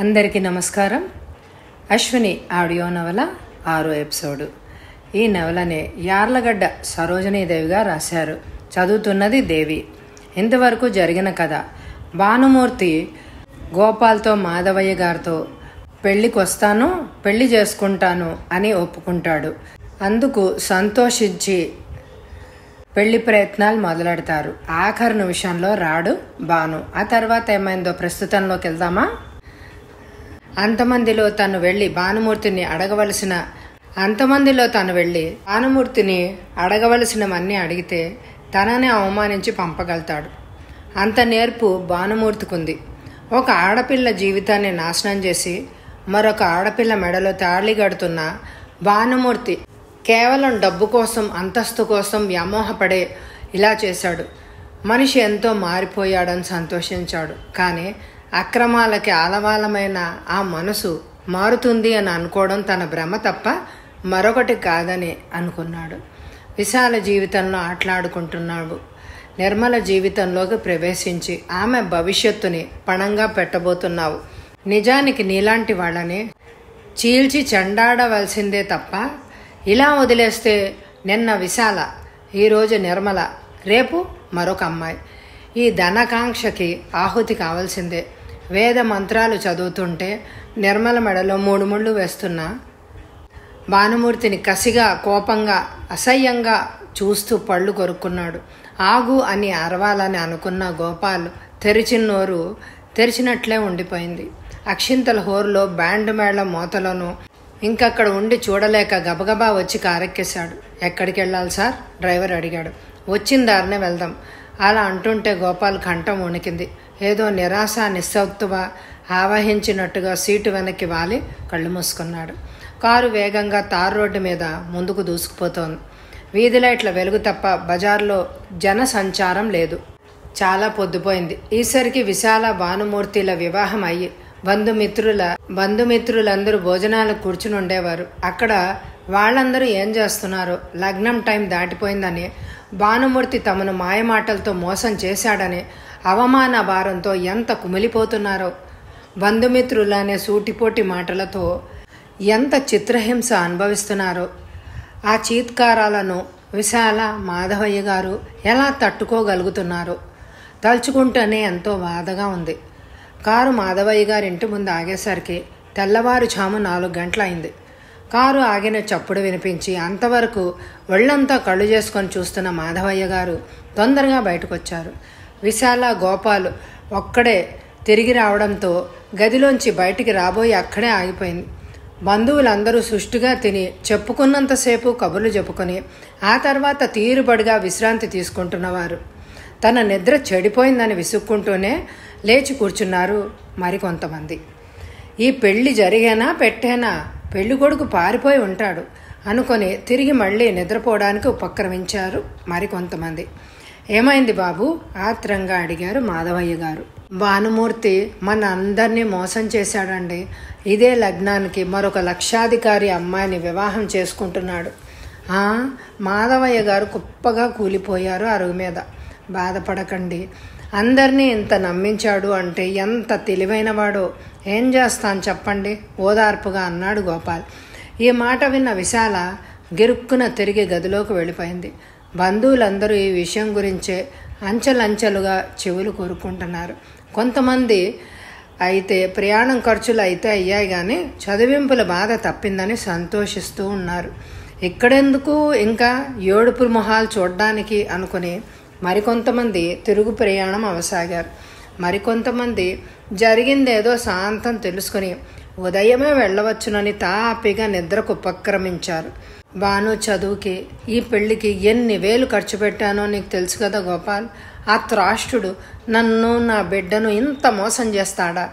అందరికీ నమస్కారం. అశ్విని ఆడియో నవల ఆరో ఎపిసోడు. ఈ నవలని యార్లగడ్డ సరోజనీదేవిగా రాశారు. చదువుతున్నది దేవి. ఇంతవరకు జరిగిన కథ భానుమూర్తి గోపాల్తో మాధవయ్య గారితో పెళ్ళికి వస్తాను పెళ్ళి చేసుకుంటాను అని ఒప్పుకుంటాడు. అందుకు సంతోషించి పెళ్ళి ప్రయత్నాలు మొదలెడతారు. ఆఖరి నిమిషంలో రాడు బాను ఆ తర్వాత ఏమైందో ప్రస్తుతంలోకి వెళ్దామా అంతమందిలో తను వెళ్ళి భానుమూర్తిని అడగవలసిన అంతమందిలో తను వెళ్ళి భానుమూర్తిని అడగవలసినవన్నీ అడిగితే తనని అవమానించి పంపగలుగుతాడు. అంత నేర్పు భానుమూర్తికుంది. ఒక ఆడపిల్ల జీవితాన్ని నాశనం చేసి మరొక ఆడపిల్ల మెడలో తాళి కడుతున్న భానుమూర్తి కేవలం డబ్బు కోసం అంతస్తు కోసం వ్యామోహపడే ఇలా చేశాడు. మనిషి ఎంతో మారిపోయాడని సంతోషించాడు. కానీ అక్రమాలకి ఆలవాలమైన ఆ మనసు మారుతుంది అని అనుకోవడం తన భ్రమ తప్ప మరొకటి కాదని అనుకున్నాడు. విశాల జీవితంలో ఆటలాడుకుంటున్నాడు. నిర్మల జీవితంలోకి ప్రవేశించి ఆమె భవిష్యత్తుని పణంగా పెట్టబోతున్నావు. నిజానికి నీలాంటి వాళ్ళని చీల్చి చెండాడవలసిందే తప్ప ఇలా వదిలేస్తే నిన్న విశాల ఈరోజు నిర్మల రేపు మరొక అమ్మాయి. ఈ ధనకాంక్షకి ఆహుతి కావాల్సిందే. వేద మంత్రాలు చదువుతుంటే నిర్మల మెడలో మూడు ముళ్ళు వేస్తున్నా. భానుమూర్తిని కసిగా కోపంగా అసహ్యంగా చూస్తూ పళ్ళు కొరుక్కున్నాడు. ఆగు అని అరవాలని అనుకున్న గోపాల్ తెరిచిన నోరు తెరిచినట్లే ఉండిపోయింది. అక్షింతల హోరులో బ్యాండ్ మేళ్ళ మూతలను ఇంకక్కడ ఉండి చూడలేక గబగబా వచ్చి కారెక్కేశాడు. ఎక్కడికి వెళ్ళాలి సార్? డ్రైవర్ అడిగాడు. వచ్చిన దారినే వెళ్దాం. అలా అంటుంటే గోపాల్ కంఠం వణికింది. ఏదో నిరాశ నిస్సత్తువ ఆవహించినట్టుగా సీటు వెనక్కి వాలి కళ్ళు మూసుకున్నాడు. కారు వేగంగా తారు రోడ్డు మీద ముందుకు దూసుకుపోతోంది. వీధి లైట్ల వెలుగు తప్ప బజార్లో జన సంచారం లేదు. చాలా పొద్దుపోయింది. ఈసరికి విశాల భానుమూర్తిల వివాహం అయ్యి బంధుమిత్రుల బంధుమిత్రులందరూ భోజనాలకు కూర్చుని ఉండేవారు. అక్కడ వాళ్ళందరూ ఏం చేస్తున్నారో లగ్నం టైం దాటిపోయిందని భానుమూర్తి తమను మాయమాటలతో మోసం చేశాడని అవమాన భారంతో ఎంత కుమిలిపోతున్నారో. బంధుమిత్రులనే సూటిపోటి మాటలతో ఎంత చిత్రహింస అనుభవిస్తున్నారో. ఆ చీత్కారాలను విశాల మాధవయ్య గారు ఎలా తట్టుకోగలుగుతున్నారో. తలుచుకుంటేనే ఎంతో బాధగా ఉంది. కారు మాధవయ్య గారి ఇంటి ముందు ఆగేసరికి తెల్లవారుజాము నాలుగు గంటలైంది. కారు ఆగిన చప్పుడు వినిపించి అంతవరకు ఒళ్ళంతా కళ్ళు చేసుకొని చూస్తున్న మాధవయ్య గారు తొందరగా బయటకొచ్చారు. విశాల గోపాల్ ఒక్కడే తిరిగి రావడంతో గదిలోంచి బయటికి రాబోయి అక్కడే ఆగిపోయింది. బంధువులందరూ సుష్టిగా తిని చెప్పుకున్నంతసేపు కబుర్లు చెప్పుకొని ఆ తర్వాత తీరుబడిగా విశ్రాంతి తీసుకుంటున్నవారు. తన నిద్ర చెడిపోయిందని విసుక్కుంటూనే లేచి కూర్చున్నారు మరికొంతమంది. ఈ పెళ్ళి జరిగేనా పెట్టేనా? పెళ్ళి కొడుకు పారిపోయి ఉంటాడు అనుకొని తిరిగి మళ్ళీ నిద్రపోవడానికి ఉపక్రమించారు మరికొంతమంది. ఏమైంది బాబు? ఆత్రంగా అడిగారు మాధవయ్య గారు. భానుమూర్తి మన అందరినీ మోసం చేశాడండి. ఇదే లగ్నానికి మరొక లక్షాధికారి అమ్మాయిని వివాహం చేసుకుంటున్నాడు. మాధవయ్య గారు కుప్పగా కూలిపోయారు అరుగు మీద. బాధపడకండి. అందరినీ ఇంత నమ్మించాడు అంటే ఎంత తెలివైనవాడో. ఏం చేస్తాను చెప్పండి? ఓదార్పుగా అన్నాడు గోపాల్. ఈ మాట విన్న విశాల గిరుక్కున తిరిగి గదిలోకి వెళ్ళిపోయింది. బంధువులందరూ ఈ విషయం గురించే అంచెలంచెలుగా చెవులు కోరుకుంటున్నారు. కొంతమంది అయితే ప్రయాణం ఖర్చులు అయితే అయ్యాయి కానీ చదివింపుల బాధ తప్పిందని సంతోషిస్తూ ఉన్నారు. ఇక్కడెందుకు ఇంకా ఏడుపు మొహాలు చూడడానికి అనుకుని మరికొంతమంది తిరుగు ప్రయాణం అవసాగారు. మరికొంతమంది జరిగిందేదో శాంతం తెలుసుకుని ఉదయమే వెళ్ళవచ్చునని తాపిగా నిద్రకు ఉపక్రమించారు. బాను చదువుకి ఈ పెళ్ళికి ఎన్ని వేలు ఖర్చు పెట్టానో నీకు తెలుసు కదా గోపాల్. ఆ త్రాష్టుడు నన్ను నా బిడ్డను ఇంత మోసం చేస్తాడా?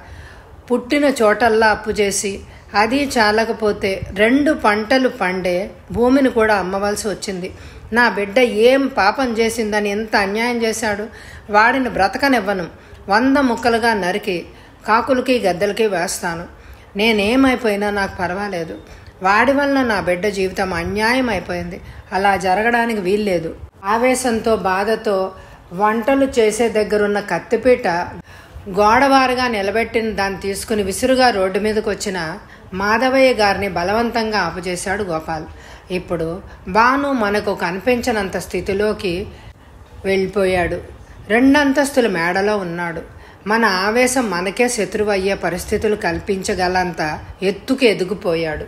పుట్టిన చోటల్లా అప్పు చేసి అది చాలకపోతే రెండు పంటలు పండే భూమిని కూడా అమ్మవలసి వచ్చింది. నా బిడ్డ ఏం పాపం చేసిందని ఎంత అన్యాయం చేశాడు? వాడిని బ్రతకనివ్వను. వంద ముక్కలుగా నరికి కాకులకి గద్దలకి వేస్తాను. నేనేమైపోయినా నాకు పర్వాలేదు. వాడి వల్ల నా బిడ్డ జీవితం అన్యాయం అయిపోయింది. అలా జరగడానికి వీల్లేదు. ఆవేశంతో బాధతో వంటలు చేసే దగ్గరున్న కత్తిపీట గోడవారుగా నిలబెట్టిన దాన్ని తీసుకుని విసురుగా రోడ్డు మీదకి వచ్చిన మాధవయ్య గారిని బలవంతంగా ఆపుచేశాడు గోపాల్. ఇప్పుడు బాను మనకు కనిపించనంత స్థితిలోకి వెళ్ళిపోయాడు. రెండంతస్తుల మేడలో ఉన్నాడు. మన ఆవేశం మనకే శత్రువయ్యే పరిస్థితులు కల్పించగలంత ఎత్తుకు ఎదిగిపోయాడు.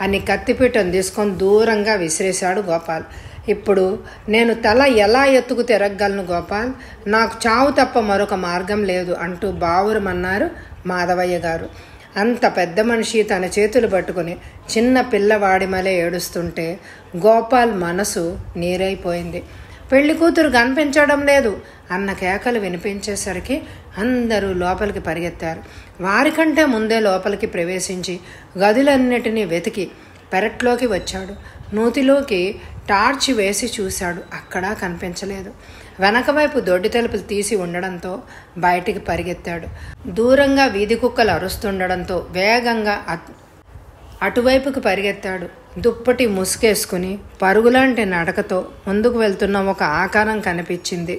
అని కత్తిపీటను తీసుకొని దూరంగా విసిరేశాడు గోపాల్. ఇప్పుడు నేను తల ఎలా ఎత్తుకు తిరగగలను గోపాల్? నాకు చావు తప్ప మరొక మార్గం లేదు అంటూ బావురమన్నారు మాధవయ్య గారు. అంత పెద్ద మనిషి తన చేతులు పట్టుకుని చిన్న పిల్లవాడి మలే ఏడుస్తుంటే గోపాల్ మనసు నీరైపోయింది. పెళ్ళి కూతురు కనిపించడం లేదు అన్న కేకలు వినిపించేసరికి అందరూ లోపలికి పరిగెత్తారు. వారికంటే ముందే లోపలికి ప్రవేశించి గదులన్నిటినీ వెతికి పెరట్లోకి వచ్చాడు. నూతిలోకి టార్చ్ వేసి చూశాడు. అక్కడా కనిపించలేదు. వెనకవైపు దొడ్డి తలుపులు తీసి ఉండడంతో బయటికి పరిగెత్తాడు. దూరంగా వీధి కుక్కలు అరుస్తుండడంతో వేగంగా అటువైపుకు పరిగెత్తాడు. దుప్పటి ముసుగేసుకుని పరుగులాంటి నడకతో ముందుకు వెళ్తున్న ఒక ఆకారం కనిపించింది.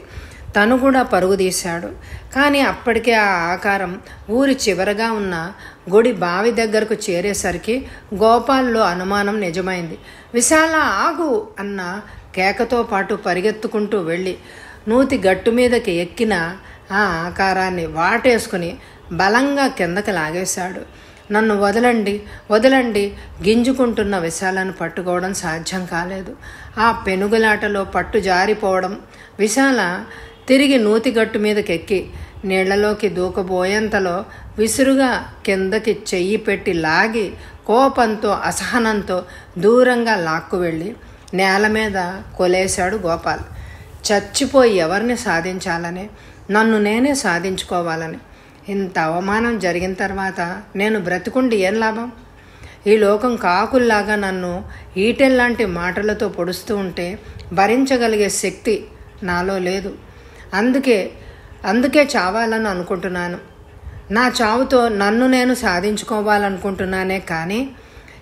తను కూడా పరుగుదీశాడు కానీ అప్పటికే ఆ ఆకారం ఊరి చివరగా ఉన్న గుడి బావి దగ్గరకు చేరేసరికి గోపాల్లో అనుమానం నిజమైంది. విశాల ఆగు అన్న కేకతో పాటు పరిగెత్తుకుంటూ వెళ్ళి నూతి గట్టు మీదకి ఎక్కిన ఆ ఆకారాన్ని వాటేసుకుని బలంగా కిందకి లాగేశాడు. నన్ను వదలండి వదలండి గింజుకుంటున్న విశాలను పట్టుకోవడం సాధ్యం కాలేదు. ఆ పెనుగులాటలో పట్టు జారిపోవడం విశాల తిరిగి నూతిగట్టు మీదకెక్కి నీళ్ళలోకి దూకబోయేంతలో విసురుగా కిందకి చెయ్యి పెట్టి లాగి కోపంతో అసహనంతో దూరంగా లాక్కు వెళ్ళి నేల మీద కొలేశాడు గోపాల్. చచ్చిపోయి ఎవరిని సాధించాలని? నన్ను నేనే సాధించుకోవాలని. ఇంత అవమానం జరిగిన తర్వాత నేను బ్రతికుండి ఏం లాభం? ఈ లోకం కాకుల్లాగా నన్ను ఈటెల్లాంటి మాటలతో పొడుస్తూ ఉంటే భరించగలిగే శక్తి నాలో లేదు. అందుకే అందుకే చావాలని అనుకుంటున్నాను. నా చావుతో నన్ను నేను సాధించుకోవాలనుకుంటున్నానే కానీ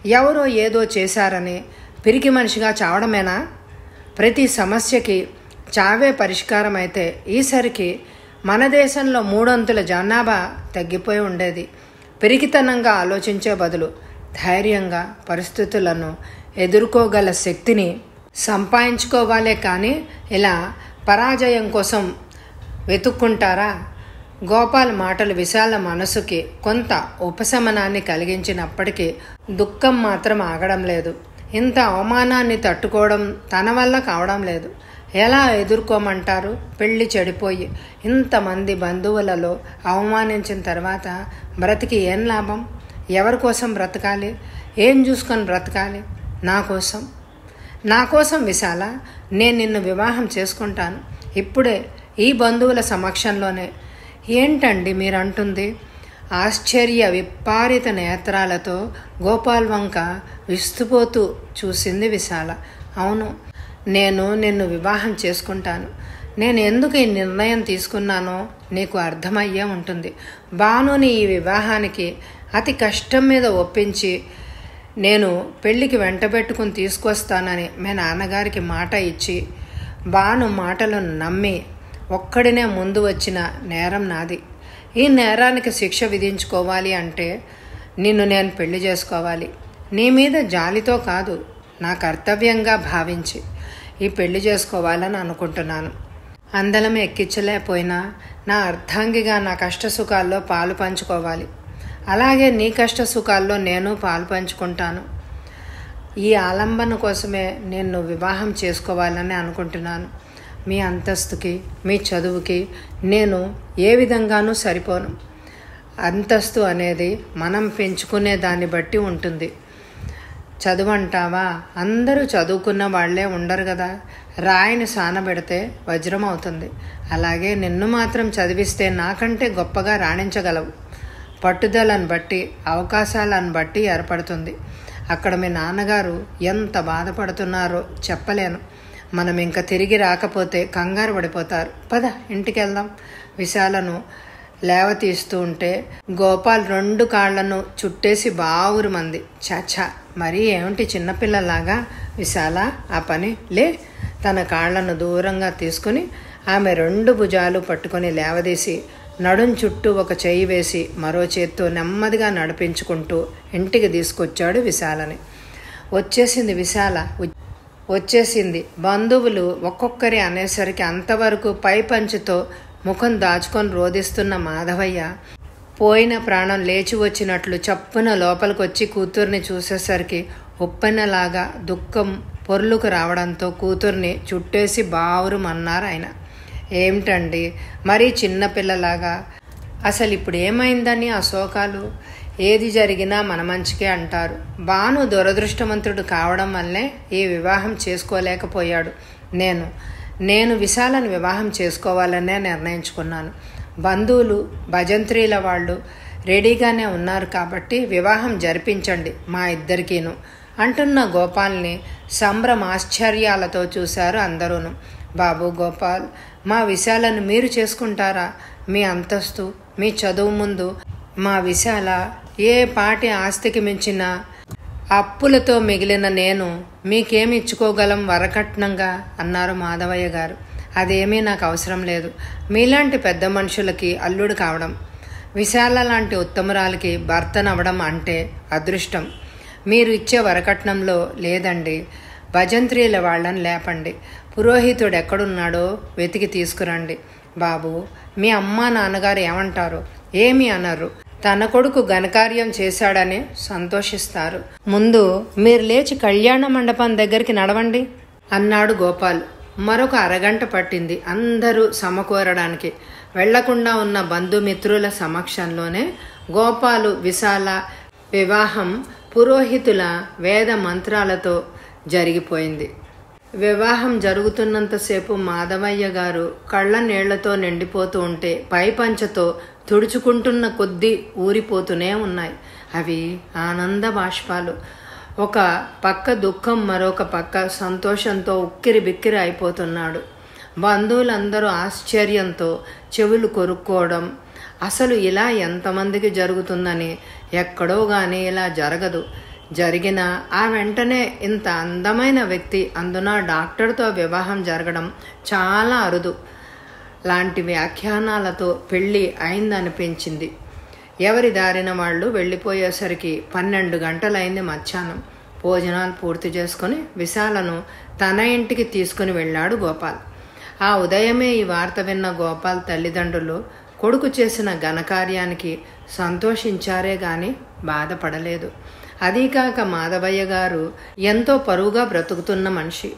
ఎవరో ఏదో చేశారని పిరికి మనిషిగా చావడమేనా? ప్రతి సమస్యకి చావే పరిష్కారం అయితే ఈసరికి మన దేశంలో మూడొంతుల జనాభా తగ్గిపోయి ఉండేది. పిరికితనంగా ఆలోచించే బదులు ధైర్యంగా పరిస్థితులను ఎదుర్కోగల శక్తిని సంపాదించుకోవాలే కానీ ఇలా పరాజయం కోసం వెతుక్కుంటారా? గోపాల్ మాటలు విశాల మనసుకి కొంత ఉపశమనాన్ని కలిగించినప్పటికీ దుఃఖం మాత్రం ఆగడం లేదు. ఇంత అవమానాన్ని తట్టుకోవడం తన వల్ల కావడం లేదు. ఎలా ఎదుర్కోమంటారు? పెళ్ళి చెడిపోయి ఇంతమంది బంధువులలో అవమానించిన తర్వాత బ్రతికి ఏం లాభం? ఎవరి కోసం బ్రతకాలి? ఏం చూసుకొని బ్రతకాలి? నా కోసం. నా కోసం విశాల నేను నిన్ను వివాహం చేసుకుంటాను. ఇప్పుడే ఈ బంధువుల సమక్షంలోనే. ఏంటండి మీరంటుంది? ఆశ్చర్య విపారిత నేత్రాలతో గోపాల్ వంక విస్తుపోతూ చూసింది విశాల. అవును నేను నిన్ను వివాహం చేసుకుంటాను. నేను ఎందుకు ఈ నిర్ణయం తీసుకున్నానో నీకు అర్థమయ్యే ఉంటుంది. భానుని ఈ వివాహానికి అతి కష్టం మీద ఒప్పించి నేను పెళ్ళికి వెంటబెట్టుకుని తీసుకొస్తానని మీ నాన్నగారికి మాట ఇచ్చి బాను మాటలను నమ్మి ఒక్కడినే ముందు వచ్చిన నేరం నాది. ఈ నేరానికి శిక్ష విధించుకోవాలి అంటే నిన్ను నేను పెళ్ళి చేసుకోవాలి. నీ మీద జాలితో కాదు నా కర్తవ్యంగా భావించి ఈ పెళ్ళి చేసుకోవాలని అనుకుంటున్నాను. అందలం ఎక్కించలేకపోయినా నా అర్థాంగిగా నా కష్ట సుఖాల్లో పాలు పంచుకోవాలి. అలాగే నీ కష్ట సుఖాల్లో నేను పాలు పంచుకుంటాను ఈ ఆలంబన కోసమే నేను వివాహం చేసుకోవాలని అనుకుంటున్నాను. మీ అంతస్తుకి మీ చదువుకి నేను ఏ విధంగానూ సరిపోను. అంతస్తు అనేది మనం పెంచుకునే దాన్ని బట్టి ఉంటుంది. చదువు అంటావా అందరూ చదువుకున్న వాళ్ళే ఉండరు కదా. రాయిని సానబెడితే వజ్రం అవుతుంది అలాగే నిన్ను మాత్రం చదివిస్తే నాకంటే గొప్పగా రాణించగలవు. పట్టుదలను బట్టి అవకాశాలను బట్టి ఏర్పడుతుంది. అక్కడ మీ నాన్నగారు ఎంత బాధపడుతున్నారో చెప్పలేను. మనం ఇంకా తిరిగి రాకపోతే కంగారు పడిపోతారు. పద ఇంటికి వెళ్దాం విశాలను లేవతీస్తూ ఉంటే గోపాల్ రెండు కాళ్ళను చుట్టేసి బావురు మంది. చాచా మరీ ఏమిటి చిన్నపిల్లలాగా? విశాల ఆ పని లే. తన కాళ్ళను దూరంగా తీసుకుని ఆమె రెండు భుజాలు పట్టుకొని లేవదీసి నడుం చుట్టూ ఒక చేయి వేసి మరో చేత్తో నెమ్మదిగా నడిపించుకుంటూ ఇంటికి తీసుకొచ్చాడు విశాలని. వచ్చేసింది విశాల. వచ్చేసింది. బంధువులు ఒక్కొక్కరి అనేసరికి అంతవరకు పై పంచుతో ముఖం దాచుకొని రోధిస్తున్న మాధవయ్య పోయిన ప్రాణం లేచి వచ్చినట్లు చప్పున లోపలికొచ్చి కూతుర్ని చూసేసరికి ఉప్పెనలాగా దుఃఖం పొర్లుకు రావడంతో కూతుర్ని చుట్టేసి బావురుమన్నారు ఆయన. ఏమిటండి? మరీ చిన్నపిల్లలాగా అసలు ఇప్పుడు ఏమైందని ఆ శోకాలు ఏది జరిగినా మన మంచికే అంటారు. బాను దురదృష్టవంతుడు కావడం వల్లే ఈ వివాహం చేసుకోలేకపోయాడు. నేను నేను విశాలను వివాహం చేసుకోవాలనే నిర్ణయించుకున్నాను. బంధువులు భజంత్రీల వాళ్ళు రెడీగానే ఉన్నారు కాబట్టి వివాహం జరిపించండి మా ఇద్దరికీను అంటున్న గోపాల్ని సంభ్రమాశ్చర్యాలతో చూశారు అందరూను. బాబు గోపాల్ మా విశాలను మీరు చేసుకుంటారా? మీ అంతస్తు మీ చదువు ముందు మా విశాల ఏ పాటి ఆస్తికి మించిన అప్పులతో మిగిలిన నేను మీకేమి ఇచ్చుకోగలం వరకట్నంగా? అన్నారు మాధవయ్య గారు. అదేమీ నాకు అవసరం లేదు. మీలాంటి పెద్ద మనుషులకి అల్లుడు కావడం విశాల లాంటి ఉత్తమురాలకి భర్తనవ్వడం అంటే అదృష్టం. మీరు ఇచ్చే వరకట్నంలో లేదండి. భజంత్రీల వాళ్ళని లేపండి. పురోహితుడు ఎక్కడున్నాడో వెతికి తీసుకురండి. బాబు మీ అమ్మ నాన్నగారు ఏమంటారు? ఏమి అనరు. తన కొడుకు ఘనకార్యం చేశాడని సంతోషిస్తారు. ముందు మీరు లేచి కళ్యాణ మండపం దగ్గరికి నడవండి. అన్నాడు గోపాల్. మరొక అరగంట పట్టింది అందరూ సమకూరడానికి. వెళ్ళకుండా ఉన్న బంధుమిత్రుల సమక్షంలోనే గోపాలు విశాల వివాహం పురోహితుల వేద మంత్రాలతో జరిగిపోయింది. వివాహం జరుగుతున్నంతసేపు మాధవయ్య గారు కళ్ళ నీళ్ళతో నిండిపోతూ ఉంటే పై పంచతో తుడుచుకుంటున్న కొద్దీ ఊరిపోతూనే ఉన్నాయి. అవి ఆనంద బాష్పాలు. ఒక పక్క దుఃఖం మరొక పక్క సంతోషంతో ఉక్కిరి బిక్కిరి అయిపోతున్నాడు. బంధువులందరూ ఆశ్చర్యంతో చెవులు కొరుక్కోవడం అసలు ఇలా ఎంతమందికి జరుగుతుందని ఎక్కడో కానీ ఇలా జరగదు. జరిగిన ఆ వెంటనే ఇంత అందమైన వ్యక్తి అందున డాక్టర్తో వివాహం జరగడం చాలా అరుదు. లాంటి వ్యాఖ్యానాలతో పెళ్ళి అయిందనిపించింది. ఎవరి దారిన వాళ్ళు వెళ్ళిపోయేసరికి పన్నెండు గంటలైంది మధ్యాహ్నం. భోజనాలు పూర్తి చేసుకుని విశాలను తన ఇంటికి తీసుకుని వెళ్ళాడు గోపాల్. ఆ ఉదయమే ఈ వార్త విన్న గోపాల్ తల్లిదండ్రులు కొడుకు చేసిన ఘనకార్యానికి సంతోషించారే గాని బాధపడలేదు. అదీకాక మాధవయ్య గారు ఎంతో పరువుగా బ్రతుకుతున్న మనిషి.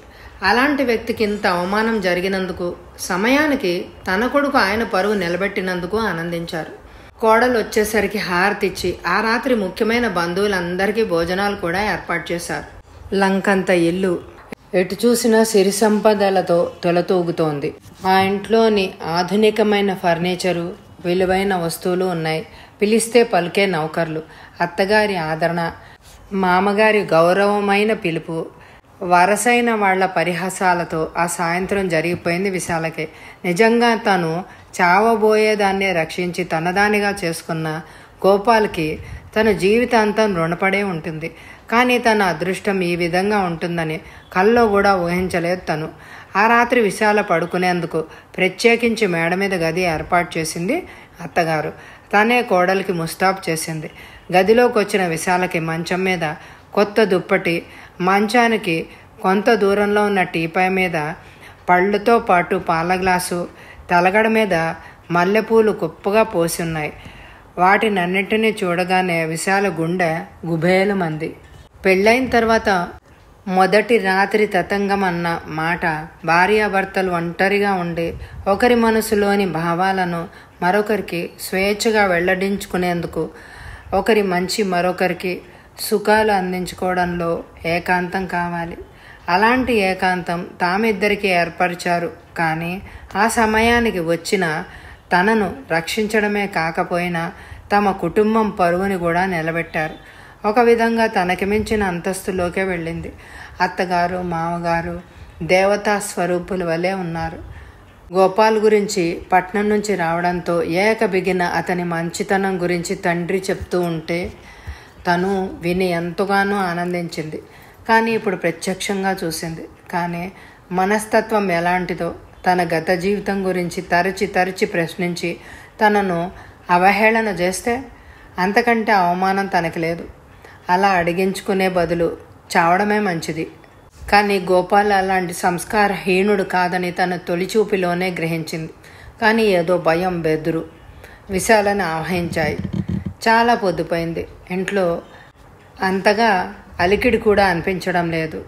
అలాంటి వ్యక్తికి ఇంత అవమానం జరిగినందుకు సమయానికి తన కొడుకు ఆయన పరువు నిలబెట్టినందుకు ఆనందించారు. కోడలు వచ్చేసరికి హారతిచ్చి ఆ రాత్రి ముఖ్యమైన బంధువులందరికీ భోజనాలు కూడా ఏర్పాటు చేశారు. లంకంత ఇల్లు ఎటు చూసినా సిరి సంపదలతో తొలతూగుతోంది. ఆ ఇంట్లోని ఆధునికమైన ఫర్నిచరు విలువైన వస్తువులు ఉన్నాయి. పిలిస్తే పలికే నౌకర్లు అత్తగారి ఆదరణ మామగారి గౌరవమైన పిలుపు వరసైన వాళ్ళ పరిహాసాలతో ఆ సాయంత్రం జరిగిపోయింది విశాలకే. నిజంగా తను చావబోయేదాన్నే రక్షించి తనదానిగా చేసుకున్న గోపాల్కి తన జీవితాంతం రుణపడే ఉంటుంది. కానీ తన అదృష్టం ఈ విధంగా ఉంటుందని కల్లో కూడా ఊహించలేదు తను. ఆ రాత్రి విశాల పడుకునేందుకు ప్రత్యేకించి మేడ మీద గది ఏర్పాటు చేసింది అత్తగారు. తనే కోడలికి ముస్తాబ్ చేసింది. గదిలోకి వచ్చిన విశాలకి మంచం మీద కొత్త దుప్పటి మంచానికి కొంత దూరంలో ఉన్న టీపాయ్ మీద పళ్ళుతో పాటు పాల గ్లాసు తలగడ మీద మల్లెపూలు కుప్పగా పోసి ఉన్నాయి వాటినన్నింటినీ చూడగానే విశాల గుండె గుబేలమంది. పెళ్ళైన తర్వాత మొదటి రాత్రి తతంగం అన్న మాట భార్యాభర్తలు ఒంటరిగా ఉండి ఒకరి మనసులోని భావాలను మరొకరికి స్వేచ్ఛగా వెల్లడించుకునేందుకు ఒకరి మంచి మరొకరికి సుఖాలు అందించుకోవడంలో ఏకాంతం కావాలి. అలాంటి ఏకాంతం తామిద్దరికి ఏర్పరిచారు. కానీ ఆ సమయానికి వచ్చిన తనను రక్షించడమే కాకపోయినా తమ కుటుంబం పరువుని కూడా నిలబెట్టారు. ఒక విధంగా తనకి మించిన అంతస్తులోకే వెళ్ళింది. అత్తగారు మామగారు దేవతా స్వరూపుల వలె ఉన్నారు. గోపాల్ గురించి పట్నం నుంచి రావడంతో ఏక బిగిన అతని మంచితనం గురించి తండ్రి చెప్తూ ఉంటే తను విని ఎంతగానో ఆనందించింది. కానీ ఇప్పుడు ప్రత్యక్షంగా చూసింది. కానీ మనస్తత్వం ఎలాంటిదో తన గత జీవితం గురించి తరచి తరచి ప్రశ్నించి తనను అవహేళన చేస్తే అంతకంటే అవమానం తనకి లేదు. అలా అడిగించుకునే బదులు చావడమే మంచిది. కానీ గోపాల్ అలాంటి సంస్కారహీనుడు కాదని తన తొలిచూపిలోనే గ్రహించింది. కానీ ఏదో భయం బెదురు విశాలని ఆవహించాయి. చాలా పొద్దుపోయింది. ఇంట్లో అంతగా అలికిడి కూడా అనిపించడం లేదు.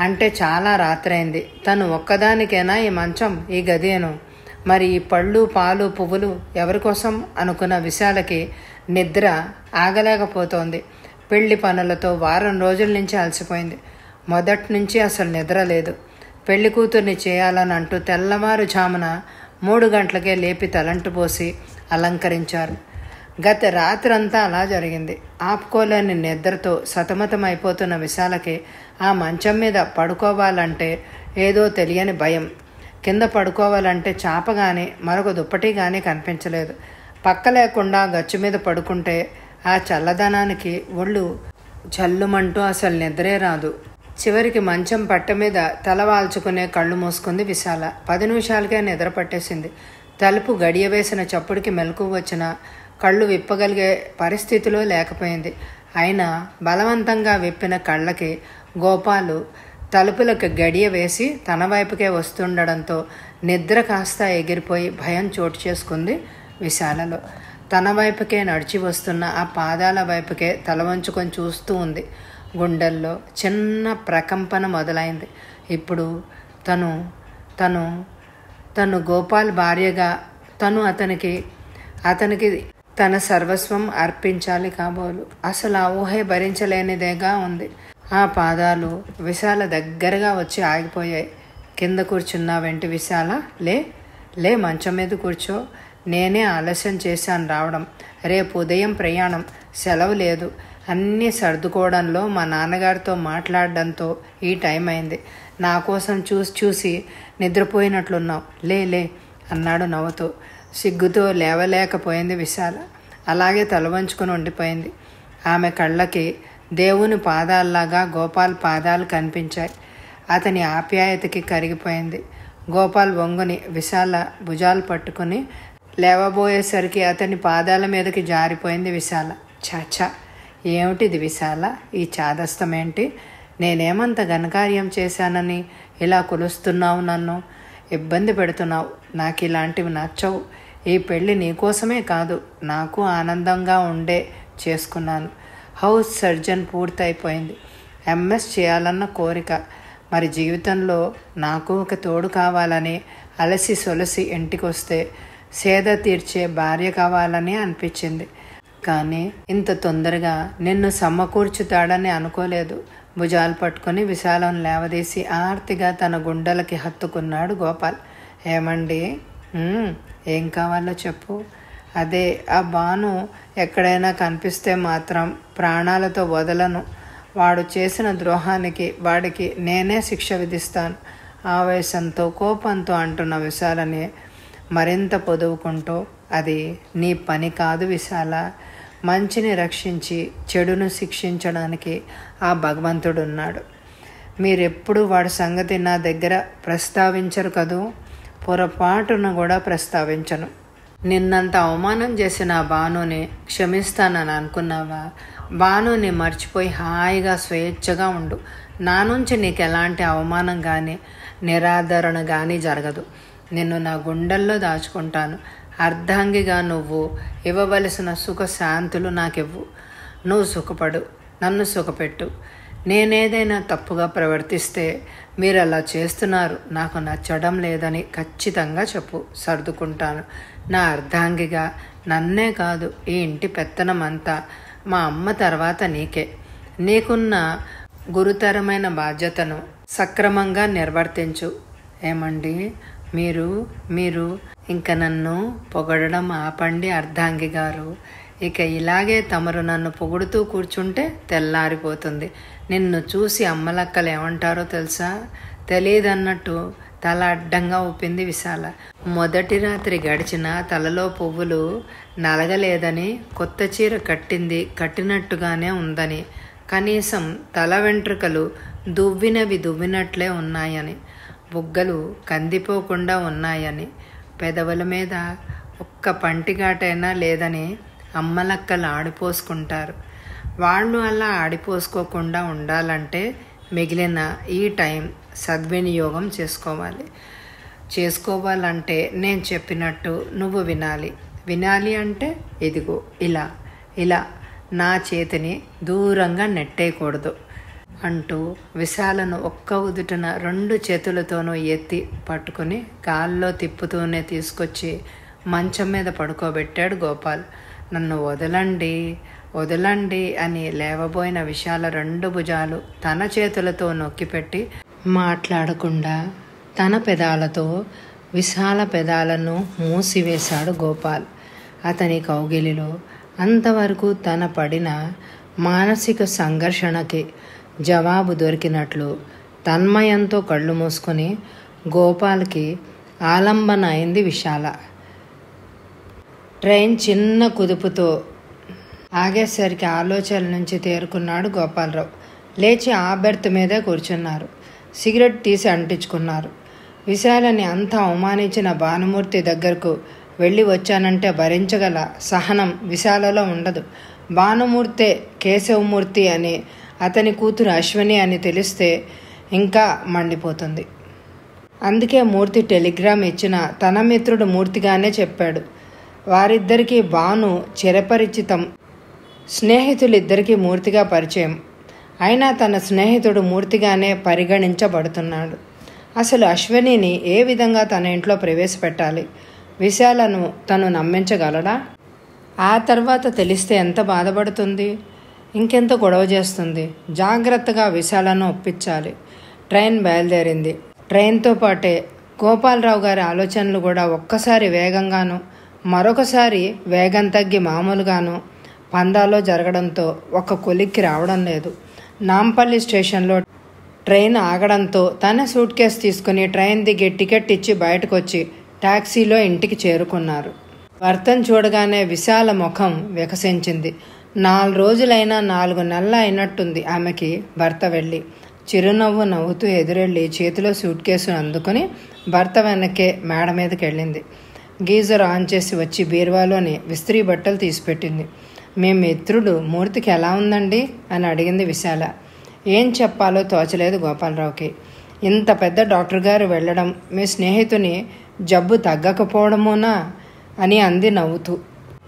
అంటే చాలా రాత్రైంది. తను ఒక్కదానికైనా ఈ మంచం ఈ గదేను మరి ఈ పళ్ళు పాలు పువ్వులు ఎవరి కోసం అనుకున్న విశాలకి నిద్ర ఆగలేకపోతోంది. పెళ్ళి పనులతో వారం రోజుల నుంచి అలసిపోయింది. మొదటి నుంచి అసలు నిద్ర లేదు. పెళ్ళి కూతుర్ని చేయాలని అంటూ తెల్లవారుజామున మూడు గంటలకే లేపి తలంటు పోసి అలంకరించారు. గత రాత్రంతా అలా జరిగింది. ఆపుకోలేని నిద్రతో సతమతమైపోతున్న విశాలకి ఆ మంచం మీద పడుకోవాలంటే ఏదో తెలియని భయం. కింద పడుకోవాలంటే చాప కానీ మరొక దుప్పటి కానీ కనిపించలేదు. పక్క లేకుండా గచ్చు మీద పడుకుంటే ఆ చల్లదనానికి ఒళ్ళు చల్లుమంటూ అసలు నిద్రే రాదు. చివరికి మంచం పట్ట మీద తల వాల్చుకునే కళ్ళు మూసుకుంది విశాల. పది నిమిషాలకే నిద్ర పట్టేసింది. తలుపు గడియ వేసిన చప్పుడికి మెలకు వచ్చిన కళ్ళు విప్పగలిగే పరిస్థితిలో లేకపోయింది. అయినా బలవంతంగా విప్పిన కళ్ళకి గోపాలు తలుపులకు గడియ వేసి తన వైపుకే వస్తుండడంతో నిద్ర కాస్త ఎగిరిపోయి భయం చోటు చేసుకుంది విశాలలో. తన వైపుకే నడిచి వస్తున్న ఆ పాదాల వైపుకే తల వంచుకొని చూస్తూ ఉంది. గుండెల్లో చిన్న ప్రకంపన మొదలైంది. ఇప్పుడు తను తను తను గోపాల్ భార్యగా తను అతనికి అతనికి తన సర్వస్వం అర్పించాలి కాబోలు. అసలు ఆ ఊహే భరించలేనిదేగా ఉంది. ఆ పాదాలు విశాల దగ్గరగా వచ్చి ఆగిపోయాయి. కింద కూర్చున్న వెంటి విశాల లే లే మంచం మీద కూర్చో. నేనే ఆలస్యం చేశాను రావడం. రేపు ఉదయం ప్రయాణం. సెలవు లేదు. అన్నీ సర్దుకోవడంలో మా నాన్నగారితో మాట్లాడడంతో ఈ టైం అయింది. నా కోసం చూసి చూసి నిద్రపోయినట్లున్నావు. లే లే అన్నాడు నవ్వుతూ. సిగ్గుతో లేవలేకపోయింది విశాల. అలాగే తల వంచుకొని ఉండిపోయింది. ఆమె కళ్ళకి దేవుని పాదాల్లాగా గోపాల్ పాదాలు కనిపించాయి. అతని ఆప్యాయతకి కరిగిపోయింది. గోపాల్ వంగుని విశాల భుజాలు పట్టుకుని లేవబోయేసరికి అతని పాదాల మీదకి జారిపోయింది విశాల. చాచా ఏమిటిది విశాల? ఈ చాదస్తం ఏంటి నేనేమంత ఘనకార్యం చేశానని ఇలా కొలుస్తున్నావు నన్ను? ఇబ్బంది పెడుతున్నావు. నాకు ఇలాంటివి నచ్చవు. ఈ పెళ్ళి నీకోసమే కాదు నాకు ఆనందంగా ఉండే చేసుకున్నాను. హౌస్ సర్జన్ పూర్తయిపోయింది. ఎంఎస్ చేయాలన్న కోరిక. మరి జీవితంలో నాకు ఒక తోడు కావాలని అలసి సొలసి ఇంటికి వస్తే సేద తీర్చే భార్య కావాలని అనిపించింది. కానీ ఇంత తొందరగా నిన్ను సమకూర్చుతాడని అనుకోలేదు. భుజాలు పట్టుకుని విశాలం లేవదీసి ఆర్తిగా తన గుండెలకి హత్తుకున్నాడు గోపాల్. ఏమండి? ఏం కావాలో చెప్పు. అదే ఆ బాను ఎక్కడైనా కనిపిస్తే మాత్రం ప్రాణాలతో వదలను. వాడు చేసిన ద్రోహానికి వాడికి నేనే శిక్ష విధిస్తాను. ఆవేశంతో కోపంతో అంటున్న విశాలని మరింత పొదువుకుంటూ అది నీ పని కాదు విశాల. మంచిని రక్షించి చెడును శిక్షించడానికి ఆ భగవంతుడు ఉన్నాడు మీరెప్పుడు వాడి సంగతి నా దగ్గర ప్రస్తావించరు కదూ? పొరపాటున కూడా ప్రస్తావించను. నిన్నంత అవమానం చేసిన ఆ భానుని క్షమిస్తానని అనుకున్నావా? భానుని మర్చిపోయి హాయిగా స్వేచ్ఛగా ఉండు. నా నుంచి నీకు ఎలాంటి అవమానం కానీ నిరాదరణ కానీ జరగదు. నిన్ను నా గుండెల్లో దాచుకుంటాను. అర్ధాంగిగా నువ్వు ఇవ్వవలసిన సుఖ శాంతులు నాకివ్వు. నువ్వు సుఖపడు నన్ను సుఖపెట్టు. నేనేదైనా తప్పుగా ప్రవర్తిస్తే మీరు అలా చేస్తున్నారు. నాకు నచ్చడం లేదని ఖచ్చితంగా చెప్పు సర్దుకుంటాను. నా అర్ధాంగిగా నన్నే కాదు ఈ ఇంటి పెత్తనం అంతా మా అమ్మ తర్వాత నీకే. నీకున్న గురుతరమైన బాధ్యతను సక్రమంగా నిర్వర్తించు. ఏమండి? మీరు మీరు ఇంక నన్ను పొగడడం ఆపండి అర్ధాంగి గారు. ఇక ఇలాగే తమరు నన్ను పొగుడుతూ కూర్చుంటే తెల్లారిపోతుంది. నిన్ను చూసి అమ్మలక్కలు ఏమంటారో తెలుసా? తెలియదన్నట్టు తల అడ్డంగా ఊపింది విశాల. మొదటి రాత్రి గడిచిన తలలో పువ్వులు నలగలేదని కొత్త చీర కట్టింది కట్టినట్టుగానే ఉందని. కనీసం తల వెంట్రుకలు దువ్వినవి దువ్వినట్లే ఉన్నాయని. బుగ్గలు కందిపోకుండా ఉన్నాయని పెదవుల మీద ఒక్క పంటిగాటైనా లేదని అమ్మలక్కలు ఆడిపోసుకుంటారు. వాళ్ళు అలా ఆడిపోసుకోకుండా ఉండాలంటే మిగిలిన ఈ టైం సద్వినియోగం చేసుకోవాలి. చేసుకోవాలంటే నేను చెప్పినట్టు నువ్వు వినాలి. వినాలి అంటే ఇదిగో ఇలా ఇలా నా చేతిని దూరంగా నెట్టేయకూడదు. అంటూ విశాలను ఒక్క ఉదుటన రెండు చేతులతోనూ ఎత్తి పట్టుకుని గాల్లో తిప్పుతూనే తీసుకొచ్చి మంచం మీద పడుకోబెట్టాడు గోపాల్. నన్ను వదలండి వదలండి అని లేవబోయిన విశాల రెండు భుజాలు తన చేతులతో నొక్కిపెట్టి మాట్లాడకుండా తన పెదాలతో విశాల పెదాలను మూసివేశాడు గోపాల్. అతని కౌగిలిలో అంతవరకు తన పడిన మానసిక సంఘర్షణకి జవాబు దొరికినట్లు తన్మయంతో కళ్ళు మూసుకొని గోపాల్కి ఆలంబన అయింది విశాల. ట్రైన్ చిన్న కుదుపుతో ఆగేసరికి ఆలోచన నుంచి తేరుకున్నాడు గోపాలరావు. లేచి ఆ బెర్త్ మీదే కూర్చున్నారు. సిగరెట్ తీసి అంటించుకున్నారు. విశాలని అంత అవమానించిన భానుమూర్తి దగ్గరకు వెళ్ళి వచ్చానంటే భరించగల సహనం విశాలలో ఉండదు. భానుమూర్తే కేశవమూర్తి అని అతని కూతురు అశ్విని అని తెలిస్తే ఇంకా మండిపోతుంది. అందుకే మూర్తి టెలిగ్రామ్ ఇచ్చిన తన మిత్రుడు మూర్తిగానే చెప్పాడు. వారిద్దరికీ భాను చిరపరిచితం స్నేహితులిద్దరికీ మూర్తిగా పరిచయం. అయినా తన స్నేహితుడు మూర్తిగానే పరిగణించబడుతున్నాడు. అసలు అశ్వినిని ఏ విధంగా తన ఇంట్లో ప్రవేశపెట్టాలి? విశాలను తను నమ్మించగలడా? ఆ తర్వాత తెలిస్తే ఎంత బాధపడుతుంది? ఇంకెంత గొడవ చేస్తుంది? జాగ్రత్తగా విశాలను ఒప్పించాలి. ట్రైన్ బయలుదేరింది. ట్రైన్తో పాటే గోపాలరావు గారి ఆలోచనలు కూడా ఒక్కసారి వేగంగాను మరొకసారి వేగం తగ్గి మామూలుగాను పందాలో జరగడంతో ఒక కొలిక్కి రావడం లేదు. నాంపల్లి స్టేషన్లో ట్రైన్ ఆగడంతో తన సూట్ కేసు తీసుకుని ట్రైన్ దిగి టికెట్ ఇచ్చి బయటకు వచ్చి టాక్సీలో ఇంటికి చేరుకున్నారు. భర్తను చూడగానే విశాల ముఖం వికసించింది. నాలుగు రోజులైనా నాలుగు నెలలు అయినట్టుంది ఆమెకి భర్త వెళ్ళి. చిరునవ్వు నవ్వుతూ ఎదురెళ్ళి చేతిలో సూట్ కేసును అందుకుని భర్త వెనక్కే మేడ మీదకి వెళ్ళింది గీజర్ ఆన్ చేసి వచ్చి బీరువాలోని విస్త్రీ బట్టలు తీసిపెట్టింది. మీ మిత్రుడు మూర్తికి ఎలా ఉందండి? అని అడిగింది విశాల. ఏం చెప్పాలో తోచలేదు గోపాలరావుకి. ఇంత పెద్ద డాక్టర్ గారు వెళ్ళడం మీ స్నేహితుని జబ్బు తగ్గకపోవడమోనా? అని అంది నవ్వుతూ.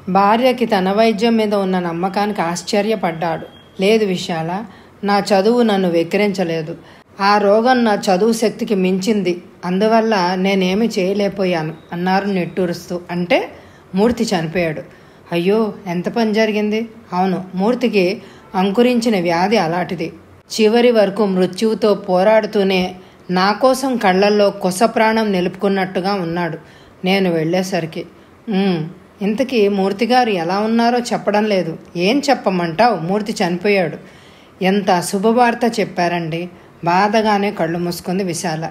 భార్యకి తన వైద్యం మీద ఉన్న నమ్మకానికి ఆశ్చర్యపడ్డాడు. లేదు విశాల నా చదువు నన్ను వెక్కిరించలేదు. ఆ రోగం నా చదువు శక్తికి మించింది. అందువల్ల నేనేమి చేయలేకపోయాను అన్నారు నిట్టూరుస్తూ. అంటే మూర్తి చనిపోయాడు. అయ్యో ఎంత పని జరిగింది? అవును మూర్తికి అంకురించిన వ్యాధి అలాంటిది. చివరి వరకు మృత్యువుతో పోరాడుతూనే నా కోసం కళ్ళల్లో కొస ప్రాణం నిలుపుకున్నట్టుగా ఉన్నాడు. నేను వెళ్ళేసరికి ఇంతకీ మూర్తిగారు ఎలా ఉన్నారో చెప్పడం లేదు. ఏం చెప్పమంటావు? మూర్తి చనిపోయాడు. ఎంత శుభవార్త చెప్పారండి. బాధగానే కళ్ళు మూసుకుంది విశాల.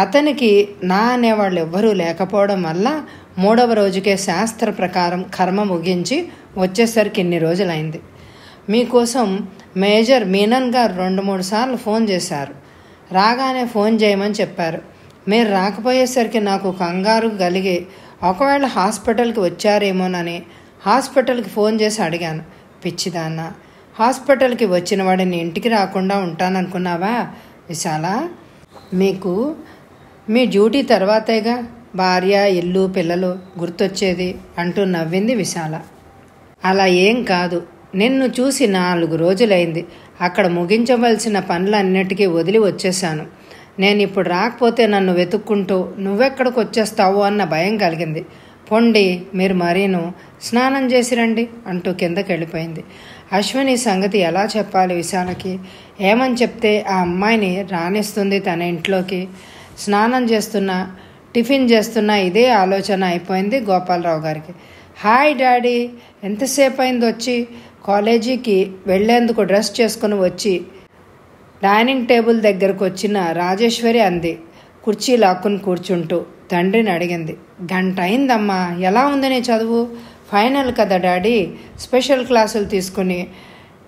అతనికి నా అనేవాళ్ళు ఎవ్వరూ లేకపోవడం వల్ల మూడవ రోజుకే శాస్త్ర ప్రకారం కర్మ ముగించి వచ్చేసరికి ఇన్ని రోజులైంది. మీకోసం మేజర్ మీనన్ గారు రెండు మూడు సార్లు ఫోన్ చేశారు. రాగానే ఫోన్ చేయమని చెప్పారు. మీరు రాకపోయేసరికి నాకు కంగారు కలిగి ఒకవేళ హాస్పిటల్కి వచ్చారేమోనని హాస్పిటల్కి ఫోన్ చేసి అడిగాను. పిచ్చిదాన్న హాస్పిటల్కి వచ్చిన వాడిని ఇంటికి రాకుండా ఉంటాననుకున్నావా? విశాల మీకు మీ డ్యూటీ తర్వాతేగా? భార్య ఇల్లు పిల్లలు గుర్తొచ్చేది అంటూ నవ్వింది విశాల. అలా ఏం కాదు. నిన్ను చూసి నాలుగు రోజులైంది. అక్కడ ముగించవలసిన పనులన్నిటికీ వదిలి వచ్చేశాను. నేను ఇప్పుడు రాకపోతే నన్ను వెతుక్కుంటూ నువ్వెక్కడికి వచ్చేస్తావు అన్న భయం కలిగింది. పొండి మీరు మరీను స్నానం చేసి రండి అంటూ కిందకి వెళ్ళిపోయింది. అశ్విని సంగతి ఎలా చెప్పాలి విశాలకి ఏమని చెప్తే ఆ అమ్మాయిని రాణిస్తుంది తన ఇంట్లోకి? స్నానం చేస్తున్నా టిఫిన్ చేస్తున్నా ఇదే ఆలోచన అయిపోయింది గోపాలరావు గారికి. హాయ్ డాడీ ఎంతసేపు అయింది వచ్చి కాలేజీకి వెళ్ళేందుకు డ్రెస్ చేసుకుని వచ్చి డైనింగ్ టేబుల్ దగ్గరకు వచ్చిన రాజేశ్వరి అంది. కుర్చీ లాక్కుని కూర్చుంటూ తండ్రిని అడిగింది. గంట అయిందమ్మా ఎలా ఉంది నీ చదువు? ఫైనల్ కదా డాడీ. స్పెషల్ క్లాసులు తీసుకుని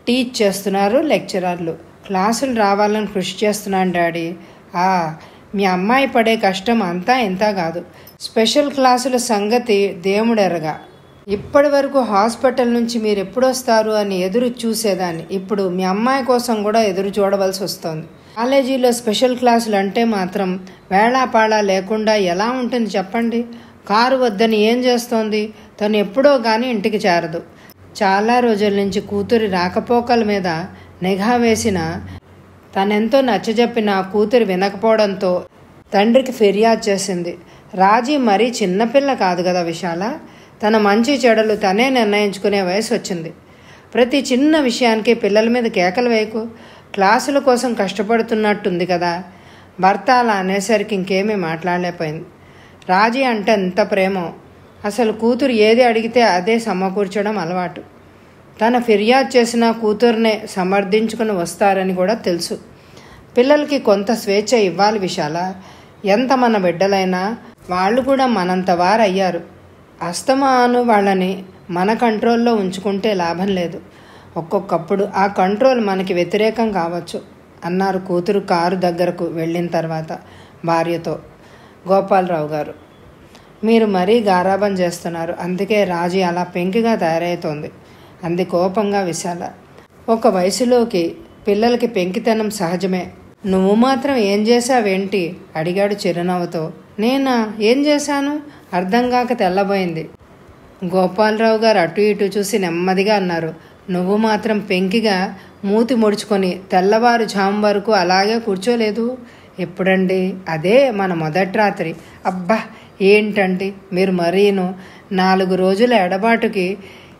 టీచ్ చేస్తున్నారు లెక్చరర్లు. క్లాసులు రావాలని కృషి చేస్తున్నాను డాడీ. ఆ మీ అమ్మాయి పడే కష్టం అంతా ఇంత కాదు. స్పెషల్ క్లాసుల సంగతి దేవుడెరగా. ఇప్పటి వరకు హాస్పిటల్ నుంచి మీరు ఎప్పుడొస్తారు అని ఎదురు చూసేదాన్ని. ఇప్పుడు మీ అమ్మాయి కోసం కూడా ఎదురు చూడవలసి వస్తోంది. కాలేజీలో స్పెషల్ క్లాసులు అంటే మాత్రం వేళాపాళా లేకుండా ఎలా ఉంటుంది చెప్పండి? కారు వద్దని ఏం చేస్తోంది? తను ఎప్పుడో కానీ ఇంటికి చేరదు. చాలా రోజుల నుంచి కూతురి రాకపోకల మీద నిఘా వేసిన తనెంతో నచ్చజెప్పిన కూతురు వినకపోవడంతో తండ్రికి ఫిర్యాదు చేసింది. రాజీ మరీ చిన్నపిల్ల కాదు కదా విశాల? తన మంచి చెడలు తనే నిర్ణయించుకునే వయసు వచ్చింది. ప్రతి చిన్న విషయానికి పిల్లల మీద కేకలు వేయకు క్లాసుల కోసం కష్టపడుతున్నట్టుంది కదా. భర్త అలా అనేసరికి ఇంకేమీ మాట్లాడలేకపోయింది. రాజీ అంటే ఎంత ప్రేమో. అసలు కూతురు ఏది అడిగితే అదే సమకూర్చడం అలవాటు. తన ఫిర్యాదు చేసిన కూతురునే సమర్థించుకుని వస్తారని కూడా తెలుసు. పిల్లలకి కొంత స్వేచ్ఛ ఇవ్వాలి విశాల. ఎంత మన బిడ్డలైనా వాళ్ళు కూడా మనంత వారయ్యారు. అస్తమాను వాళ్ళని మన కంట్రోల్లో ఉంచుకుంటే లాభం లేదు. ఒక్కొక్కప్పుడు ఆ కంట్రోల్ మనకి వ్యతిరేకం కావచ్చు అన్నారు కూతురు కారు దగ్గరకు వెళ్ళిన తర్వాత భార్యతో. గోపాలరావు గారు మీరు మరీ గారాబం చేస్తున్నారు అందుకే రాజీ అలా పెంకిగా తయారవుతోంది అంది కోపంగా విశాల. ఒక వయసులోకి పిల్లలకి పెంకితనం సహజమే. నువ్వు మాత్రం ఏం చేశావేంటి? అడిగాడు చిరునవ్వుతో. నేనా? ఏం చేశాను? అర్థం కాక తెల్లబోయింది. గోపాలరావు గారు అటు ఇటు చూసి నెమ్మదిగా అన్నారు నువ్వు మాత్రం పెంకిగా మూతి ముడుచుకొని తెల్లవారు జాము వరకు అలాగే కూర్చోలేదు? ఎప్పుడండి? అదే మన మొదటి రాత్రి. అబ్బా! ఏంటండి? మీరు మరీను. నాలుగు రోజుల ఎడబాటుకి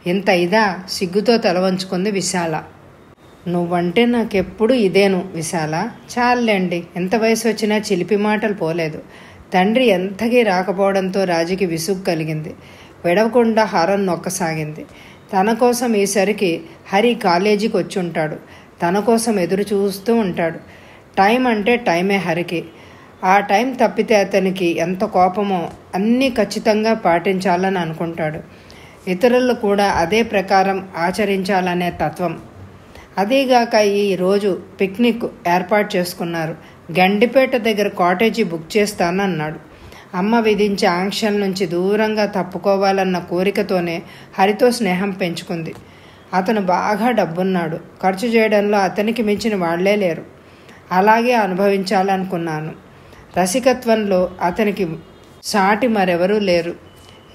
ఇంత ఇదా? సిగ్గుతో తలవంచుకుంది విశాల. నువ్వంటే నాకెప్పుడు ఇదేను విశాల. చాలండి ఎంత వయసు వచ్చినా చిలిపి మాటలు పోలేదు. తండ్రి ఎంతకీ రాకపోవడంతో రాజుకి విసుగు కలిగింది. విడవకుండా హారం నొక్కసాగింది. తన కోసం ఈసరికి హరి కాలేజీకి వచ్చి ఉంటాడు తన కోసం ఎదురు చూస్తూ ఉంటాడు. టైం అంటే టైమే హరికి. ఆ టైం తప్పితే అతనికి ఎంత కోపమో అన్నీ ఖచ్చితంగా పాటించాలని అనుకుంటాడు. ఇతరులు కూడా అదే ప్రకారం ఆచరించాలనే తత్వం. అదీగాక ఈ రోజు పిక్నిక్ ఏర్పాటు చేసుకున్నారు. గండిపేట దగ్గర కాటేజీ బుక్ చేస్తానన్నాడు. అమ్మ విధించే ఆంక్షల నుంచి దూరంగా తప్పుకోవాలన్న కోరికతోనే హరితో స్నేహం పెంచుకుంది. అతను బాగా డబ్బున్నాడు. ఖర్చు చేయడంలో అతనికి మించిన వాళ్ళే లేరు. అలాగే అనుభవించాలనుకున్నాను. రసికత్వంలో అతనికి సాటి మరెవరూ లేరు.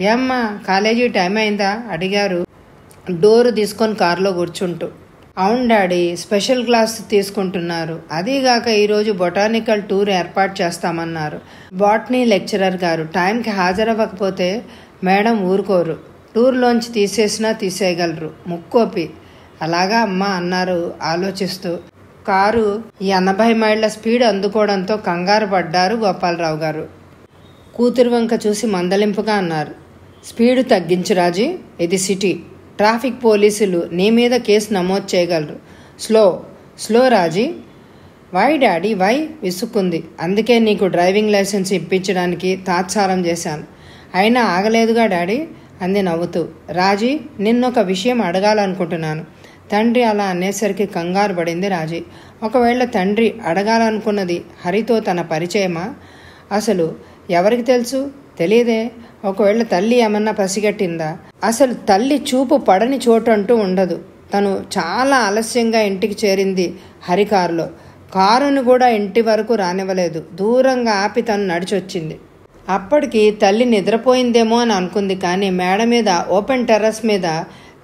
ఏమ్మా కాలేజీ టైం అయిందా? అడిగారు. డోరు తీసుకొని కారులో కూర్చుంటూ. అవును డాడీ స్పెషల్ క్లాస్ తీసుకుంటున్నారు. అదీగాక ఈరోజు బొటానికల్ టూర్ ఏర్పాటు చేస్తామన్నారు. బాట్నీ లెక్చరర్ గారు టైంకి హాజరవ్వకపోతే మేడం ఊరుకోరు. టూర్లోంచి తీసేసినా తీసేయగలరు. ముక్కోపి. అలాగా అమ్మ అన్నారు ఆలోచిస్తూ. కారు ఎనభై మైళ్ళ స్పీడ్ అందుకోవడంతో కంగారు పడ్డారు గోపాలరావు గారు. కూతురు వంక చూసి మందలింపుగా అన్నారు. స్పీడ్ తగ్గించు రాజీ ఇది సిటీ. ట్రాఫిక్ పోలీసులు నీ మీద కేసు నమోదు చేయగలరు. Slow slow Raji. Why daddy why విసుక్కుంది. అందుకే నీకు డ్రైవింగ్ లైసెన్స్ ఇప్పించడానికి తాత్సారం చేశాను. అయినా ఆగలేదుగా డాడీ అంది నవ్వుతూ. రాజీ నిన్నొక విషయం అడగాలనుకుంటున్నాను. తండ్రి అలా అనేసరికి కంగారు పడింది రాజీ. ఒకవేళ తండ్రి అడగాలనుకున్నది హరితో తన పరిచయమా? అసలు ఎవరికి తెలుసు? తెలియదే ఒకవేళ తల్లి ఏమన్నా పసిగట్టిందా? అసలు తల్లి చూపు పడని చోటు అంటూ ఉండదు. తను చాలా ఆలస్యంగా ఇంటికి చేరింది హరికారులో. కారును కూడా ఇంటి వరకు రానివ్వలేదు. దూరంగా ఆపి తను నడిచొచ్చింది. అప్పటికి తల్లి నిద్రపోయిందేమో అని అనుకుంది కానీ మేడ మీద ఓపెన్ టెర్రస్ మీద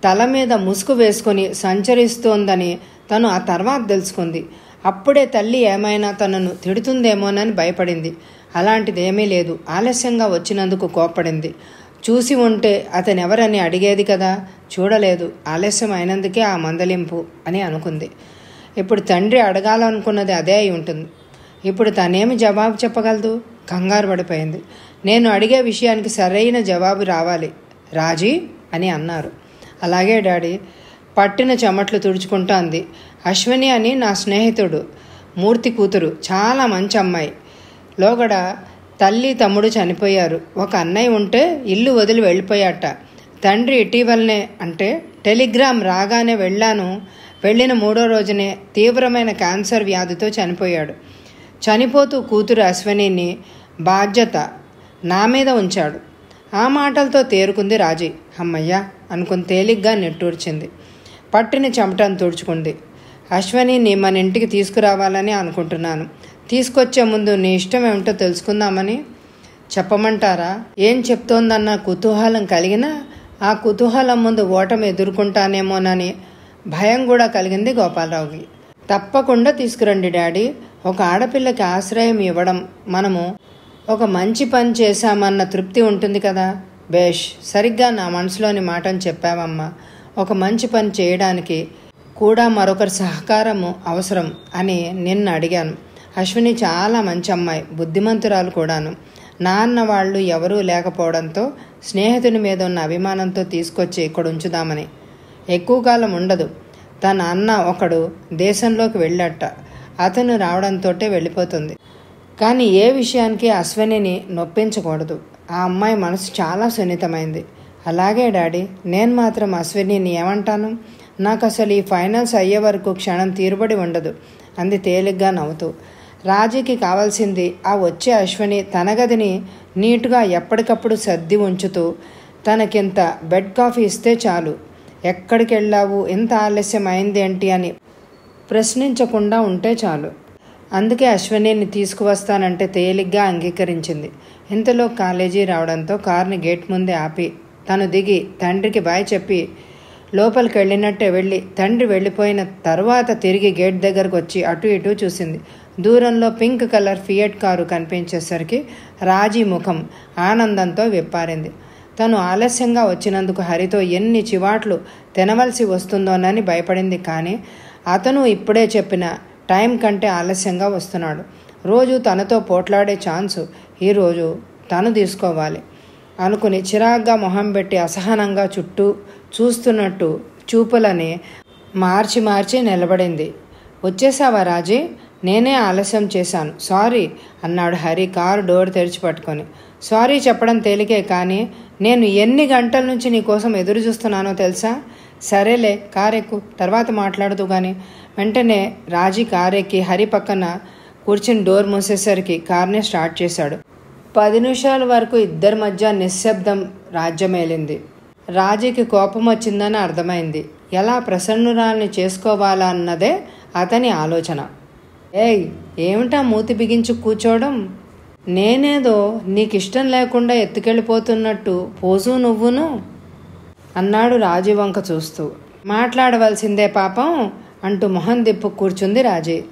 తల మీద ముసుగు వేసుకొని సంచరిస్తోందని తను ఆ తర్వాత తెలుసుకుంది. అప్పుడే తల్లి ఏమైనా తనను తిడుతుందేమోనని భయపడింది. అలాంటిది ఏమీ లేదు. ఆలస్యంగా వచ్చినందుకు కోపడింది చూసి ఉంటే అతనెవరని అడిగేది కదా? చూడలేదు. ఆలస్యం అయినందుకే ఆ మందలింపు అని అనుకుంది. ఇప్పుడు తండ్రి అడగాలనుకున్నది అదే అయి ఉంటుంది. ఇప్పుడు తనేమి జవాబు చెప్పగలదు? కంగారు పడిపోయింది. నేను అడిగే విషయానికి సరైన జవాబు రావాలి. రాజీ? అని అన్నారు. అలాగే డాడీ. పట్టిన చెమట్లు తుడుచుకుంటోంది అశ్విని అని నా స్నేహితుడు. మూర్తి కూతురు. చాలా మంచి అమ్మాయి. లోగడ తల్లి తమ్ముడు చనిపోయారు. ఒక అన్నయ్య ఉంటే ఇల్లు వదిలి వెళ్ళిపోయాట. తండ్రి ఇటీవలనే అంటే టెలిగ్రామ్ రాగానే వెళ్ళాను. వెళ్ళిన మూడో రోజునే తీవ్రమైన క్యాన్సర్ వ్యాధితో చనిపోయాడు. చనిపోతూ కూతురు అశ్వనిని బాధ్యత నా మీద ఉంచాడు. ఆ మాటలతో తేరుకుంది రాజీ. అమ్మయ్యా అనుకుని తేలిగ్గా నెట్టూర్చింది. పట్టిన చెమటను తుడుచుకుంది. అశ్వని నీ మన ఇంటికి తీసుకురావాలని అనుకుంటున్నాను. తీసుకొచ్చే ముందు నీ ఇష్టం ఏమిటో తెలుసుకుందామని చెప్పమంటారా? ఏం చెప్తోందన్న కుతూహలం కలిగినా ఆ కుతూహలం ముందు ఓటమి ఎదుర్కొంటానేమోనని భయం కూడా కలిగింది గోపాలరావుకి. తప్పకుండా తీసుకురండి డాడీ. ఒక ఆడపిల్లకి ఆశ్రయం ఇవ్వడం మనము ఒక మంచి పని చేశామన్న తృప్తి ఉంటుంది కదా. బేష్ సరిగ్గా నా మనసులోని మాటను చెప్పావమ్మా. ఒక మంచి పని చేయడానికి కూడా మరొకరి సహకారము అవసరం అని నిన్ను అడిగాను. అశ్విని చాలా మంచి అమ్మాయి బుద్ధిమంతురాలు కూడాను. నాన్న వాళ్ళు ఎవరూ లేకపోవడంతో స్నేహితుని మీద ఉన్న అభిమానంతో తీసుకొచ్చి ఇక్కడ ఉంచుదామని. ఎక్కువ కాలం ఉండదు. తన అన్న ఒకడు దేశంలోకి వెళ్ళట. అతను రావడంతో వెళ్ళిపోతుంది. కానీ ఏ విషయానికి అశ్వినిని నొప్పించకూడదు. ఆ అమ్మాయి మనసు చాలా సున్నితమైంది. అలాగే డాడీ నేను మాత్రం అశ్వినిని ఏమంటాను? నాకు అసలు ఈ ఫైనల్స్ అయ్యే వరకు క్షణం తీరుబడి ఉండదు. అంది తేలిగ్గా నవ్వుతూ. రాజీకి కావాల్సింది ఆ వచ్చే అశ్విని తన గదిని నీటుగా ఎప్పటికప్పుడు సర్ది ఉంచుతూ తనకింత బెడ్ కాఫీ ఇస్తే చాలు. ఎక్కడికి వెళ్ళావు ఎంత ఆలస్యం అయింది ఏంటి అని ప్రశ్నించకుండా ఉంటే చాలు. అందుకే అశ్వినిని తీసుకువస్తానంటే తేలిగ్గా అంగీకరించింది. ఇంతలో కాలేజీ రావడంతో కారుని గేట్ ముందే ఆపి తను దిగి తండ్రికి బాయ్ చెప్పి లోపలికి వెళ్ళినట్టే వెళ్ళి తండ్రి వెళ్ళిపోయిన తర్వాత తిరిగి గేట్ దగ్గరకు వచ్చి అటు ఇటు చూసింది. దూరంలో పింక్ కలర్ ఫియట్ కారు కనిపించేసరికి రాజీ ముఖం ఆనందంతో విప్పారింది. తను ఆలస్యంగా వచ్చినందుకు హరితో ఎన్ని చివాట్లు తినవలసి వస్తుందోనని భయపడింది కానీ అతను ఇప్పుడే చెప్పిన టైం కంటే ఆలస్యంగా వస్తున్నాడు. రోజు తనతో పోట్లాడే ఛాన్సు ఈరోజు తను తీసుకోవాలి అనుకుని చిరాగ్గా మొహం పెట్టి అసహనంగా చుట్టూ చూస్తున్నట్టు చూపులని మార్చి మార్చి నిలబడింది. వచ్చేసావా రాజీ? నేనే ఆలస్యం చేశాను. సారీ అన్నాడు హరి కారు డోర్ తెరిచి పట్టుకొని. సారీ చెప్పడం తేలికే కానీ నేను ఎన్ని గంటల నుంచి నీ కోసం ఎదురు చూస్తున్నానో తెలుసా? సరేలే కారెక్కు తర్వాత మాట్లాడుతూ కానీ వెంటనే రాజీ కారెక్కి హరి పక్కన కూర్చుని డోర్ మూసేసరికి కార్నే స్టార్ట్ చేశాడు. పది నిమిషాల వరకు ఇద్దరి మధ్య నిశ్శబ్దం రాజ్యమేలింది రాజీకి కోపం వచ్చిందని అర్థమైంది. ఎలా ప్రసన్నురాల్ని చేసుకోవాలా అన్నదే అతని ఆలోచన. ఏయ్ ఏమిటా మూతి బిగించి కూర్చోవడం? నేనేదో నీకు ఇష్టం లేకుండా ఎత్తుకెళ్ళిపోతున్నట్టు పోజు నువ్వును? అన్నాడు రాజీ వంక చూస్తూ. మాట్లాడవలసిందే పాపం అంటూ మొహం దిప్పు కూర్చుంది రాజీ.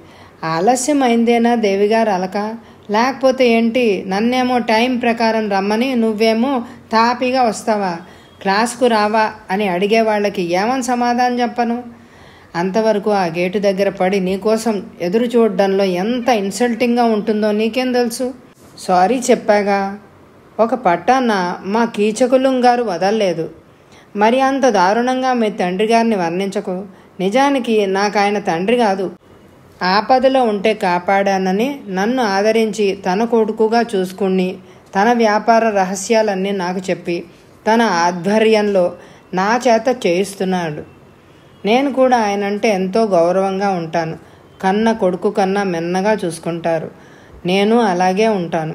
ఆలస్యం అయిందేనా దేవిగారు అలక? లేకపోతే ఏంటి? నన్నేమో టైం ప్రకారం రమ్మని నువ్వేమో తాపీగా వస్తావా? క్లాస్కు రావా అని అడిగే వాళ్ళకి ఏమని సమాధానం చెప్పను? అంతవరకు ఆ గేటు దగ్గర పడి నీకోసం ఎదురు చూడడంలో ఎంత ఇన్సల్టింగ్గా ఉంటుందో నీకేం తెలుసు? సారీ చెప్పాగా. ఒక పట్టాన మా కీచకులం గారు వదలలేదు. మరి అంత దారుణంగా మీ తండ్రి గారిని వర్ణించకు. నిజానికి నాకు ఆయన తండ్రి కాదు. ఆపదలో ఉంటే కాపాడానని నన్ను ఆదరించి తన కొడుకుగా చూసుకుని తన వ్యాపార రహస్యాలన్నీ నాకు చెప్పి తన ఆధ్వర్యంలో నా చేత చేయిస్తున్నాడు. నేను కూడా ఆయన అంటే ఎంతో గౌరవంగా ఉంటాను. కన్న కొడుకు కన్నా మెన్నగా చూసుకుంటారు. నేను అలాగే ఉంటాను.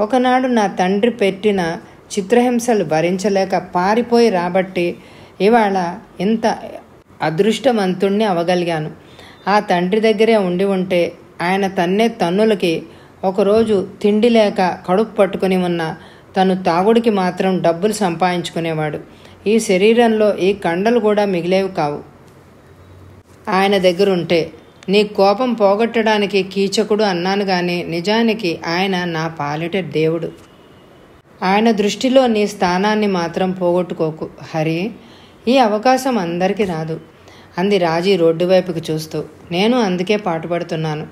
ఒకనాడు నా తండ్రి పెట్టిన చిత్రహింసలు భరించలేక పారిపోయి రాబట్టి ఇవాళ ఇంత అదృష్టవంతుణ్ణి అవగలిగాను ఆ తండ్రి దగ్గరే ఉండి ఉంటే ఆయన తన్నే తన్నులకి ఒకరోజు తిండి లేక కడుపు పట్టుకుని ఉన్న తను తాగుడికి మాత్రం డబ్బులు సంపాదించుకునేవాడు. ఈ శరీరంలో ఈ కండలు కూడా మిగిలేవి కావు. ఆయన దగ్గరుంటే నీ కోపం పోగొట్టడానికి కీచకుడు అన్నాను కానీ నిజానికి ఆయన నా పాలిట దేవుడు. ఆయన దృష్టిలో నీ స్థానాన్ని మాత్రం పోగొట్టుకోకు. హరి ఈ అవకాశం అందరికీ రాదు అంది రాజీ రోడ్డు వైపుకి చూస్తూ. నేను అందుకే పాటుపడుతున్నాను.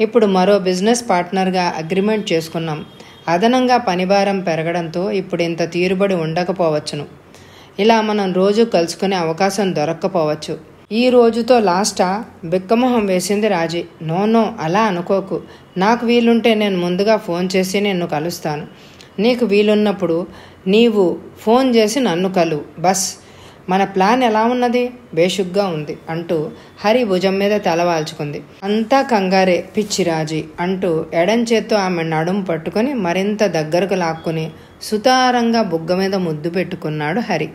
ఇప్పుడు మరో బిజినెస్ పార్ట్నర్గా అగ్రిమెంట్ చేసుకున్నాం. అదనంగా పనిభారం పెరగడంతో ఇప్పుడు ఇంత తీరుబడి ఉండకపోవచ్చును. ఇలా మనం రోజు కలుసుకునే అవకాశం దొరక్కపోవచ్చు. ఈ రోజుతో లాస్టా? బిక్కమొహం వేసింది రాజీ. నో నో అలా అనుకోకు. నాకు వీలుంటే నేను ముందుగా ఫోన్ చేసి నిన్ను కలుస్తాను. నీకు వీలున్నప్పుడు నీవు ఫోన్ చేసి నన్ను కలు. బస్. మన ప్లాన్ ఎలా ఉన్నది? బేషుగ్గా ఉంది అంటూ హరి భుజం మీద తలవాల్చుకుంది అంతా కంగారే పిచ్చి రాజీ అంటూ ఎడం చేత్తో ఆమె నడుము పట్టుకొని మరింత దగ్గరకు లాక్కుని సుతారంగా బుగ్గ మీద ముద్దు పెట్టుకున్నాడు హరి.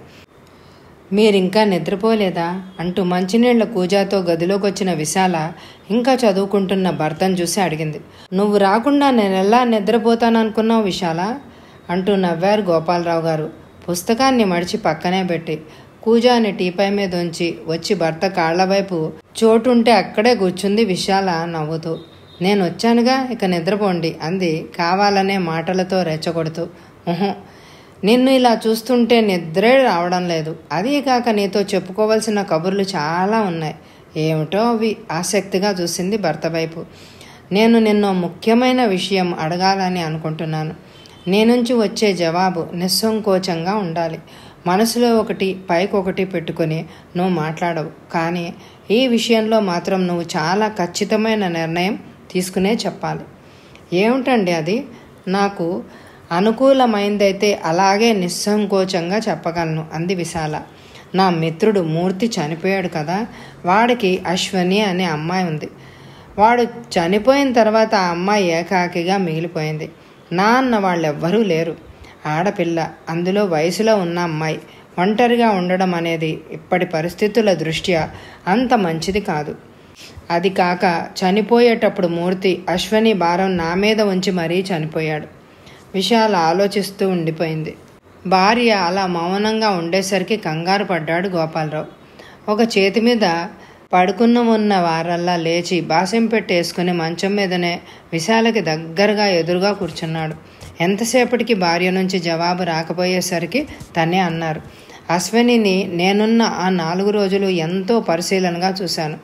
మీరింకా నిద్రపోలేదా? అంటూ మంచినీళ్ళ కూజాతో గదిలోకి వచ్చిన విశాల ఇంకా చదువుకుంటున్న భర్తను చూసి అడిగింది. నువ్వు రాకుండా నేనెలా నిద్రపోతాననుకున్నావు విశాల అంటూ నవ్వారు గోపాలరావు గారు. పుస్తకాన్ని మడిచి పక్కనే పెట్టి కూజాని టీపై మీద ఉంచి వచ్చి భర్త కాళ్ళవైపు చోటుంటే అక్కడే కూర్చుంది విశాల నవ్వుతూ. నేను వచ్చానుగా ఇక నిద్రపోండి అంది కావాలనే మాటలతో రెచ్చగొడుతూ. ఊహం నిన్ను ఇలా చూస్తుంటే నిద్రే రావడం లేదు. అదీ కాక నీతో చెప్పుకోవాల్సిన కబుర్లు చాలా ఉన్నాయి. ఏమిటో అవి ఆసక్తిగా చూసింది భర్త వైపు. నేను నిన్నో ముఖ్యమైన విషయం అడగాలని అనుకుంటున్నాను. నీ నుంచి వచ్చే జవాబు నిస్సంకోచంగా ఉండాలి. మనసులో ఒకటి పైకొకటి పెట్టుకొని నువ్వు మాట్లాడవు. కానీ ఈ విషయంలో మాత్రం నువ్వు చాలా ఖచ్చితమైన నిర్ణయం తీసుకునే చెప్పాలి. ఏమిటండి అది? నాకు అనుకూలమైందైతే అలాగే నిస్సంకోచంగా చెప్పగలను అంది విశాల. నా మిత్రుడు మూర్తి చనిపోయాడు కదా వాడికి అశ్వని అనే అమ్మాయి ఉంది. వాడు చనిపోయిన తర్వాత ఆ అమ్మాయి ఏకాకిగా మిగిలిపోయింది. నాన్న వాళ్ళెవ్వరూ లేరు. ఆడపిల్ల అందులో వయసులో ఉన్న అమ్మాయి ఒంటరిగా ఉండడం అనేది ఇప్పటి పరిస్థితుల దృష్ట్యా అంత మంచిది కాదు. అది కాక చనిపోయేటప్పుడు మూర్తి అశ్వని భారం నా మీద ఉంచి మరీ చనిపోయాడు. విశాల ఆలోచిస్తూ ఉండిపోయింది. భార్య అలా మౌనంగా ఉండేసరికి కంగారు పడ్డాడు గోపాలరావు. ఒక చేతి మీద పడుకున్న ఉన్న వారల్లా లేచి బాసం పెట్టేసుకుని మంచం మీదనే విశాలకి దగ్గరగా ఎదురుగా కూర్చున్నాడు. ఎంతసేపటికి భార్య నుంచి జవాబు రాకపోయేసరికి తనే అన్నారు అశ్వినిని నేనున్న ఆ నాలుగు రోజులు ఎంతో పరిశీలనగా చూశాను.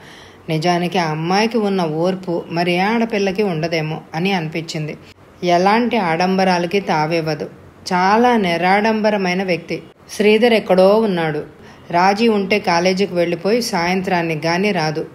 నిజానికి ఆ అమ్మాయికి ఉన్న ఓర్పు మరి ఏ ఆడపిల్లకి ఉండదేమో అని అనిపించింది. ఎలాంటి ఆడంబరాలకి తావివ్వదు. చాలా నిరాడంబరమైన వ్యక్తి. శ్రీధర్ ఎక్కడో ఉన్నాడు. రాజీ ఉంటే కాలేజీకి వెళ్ళిపోయి సాయంత్రానికి కానీ రాదు.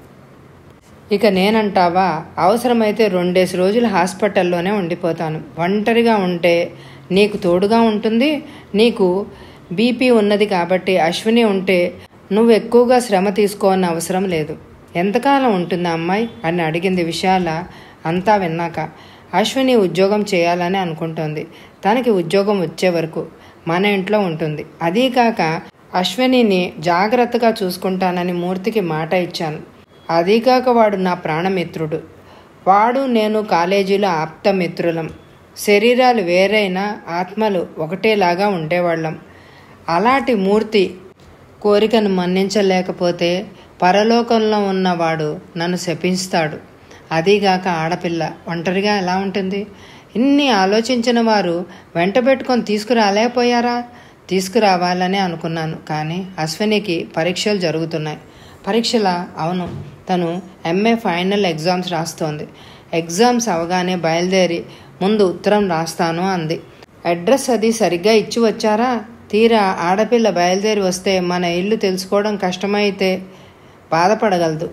ఇక నేనంటావా? అవసరమైతే రెండేసి రోజులు హాస్పిటల్లోనే ఉండిపోతాను. ఒంటరిగా ఉంటే నీకు తోడుగా ఉంటుంది. నీకు బీపీ ఉన్నది కాబట్టి అశ్విని ఉంటే నువ్వు ఎక్కువగా శ్రమ తీసుకోవాలని అవసరం లేదు. ఎంతకాలం ఉంటుంది అమ్మాయి? అని అడిగింది విశాల అంతా విన్నాక. అశ్విని ఉద్యోగం చేయాలని అనుకుంటోంది. తనకి ఉద్యోగం వచ్చే వరకు మన ఇంట్లో ఉంటుంది. అదీ కాక అశ్వినిని జాగ్రత్తగా చూసుకుంటానని మూర్తికి మాట ఇచ్చాను. అదీకాక వాడు నా ప్రాణమిత్రుడు. వాడు నేను కాలేజీలో ఆప్త మిత్రులం శరీరాలు వేరైనా ఆత్మలు ఒకటేలాగా ఉండేవాళ్ళం. అలాంటి మూర్తి కోరికను మన్నించలేకపోతే పరలోకంలో ఉన్నవాడు నన్ను శపిస్తాడు అదీగాక ఆడపిల్ల. ఒంటరిగా ఎలా ఉంటుంది? ఇన్ని ఆలోచించిన వారు వెంట పెట్టుకొని తీసుకురాలేకపోయారా? తీసుకురావాలని అనుకున్నాను కానీ అశ్వినికి పరీక్షలు జరుగుతున్నాయి. పరీక్షల అవును తను ఎంఏ ఫైనల్ ఎగ్జామ్స్ రాస్తోంది. ఎగ్జామ్స్ అవగానే బయలుదేరి ముందు ఉత్తరం రాస్తాను అంది. అడ్రస్ అది సరిగ్గా ఇచ్చి వచ్చారా? తీరా ఆడపిల్ల బయలుదేరి వస్తే మన ఇల్లు తెలుసుకోవడం కష్టమైతే బాధపడగలదు.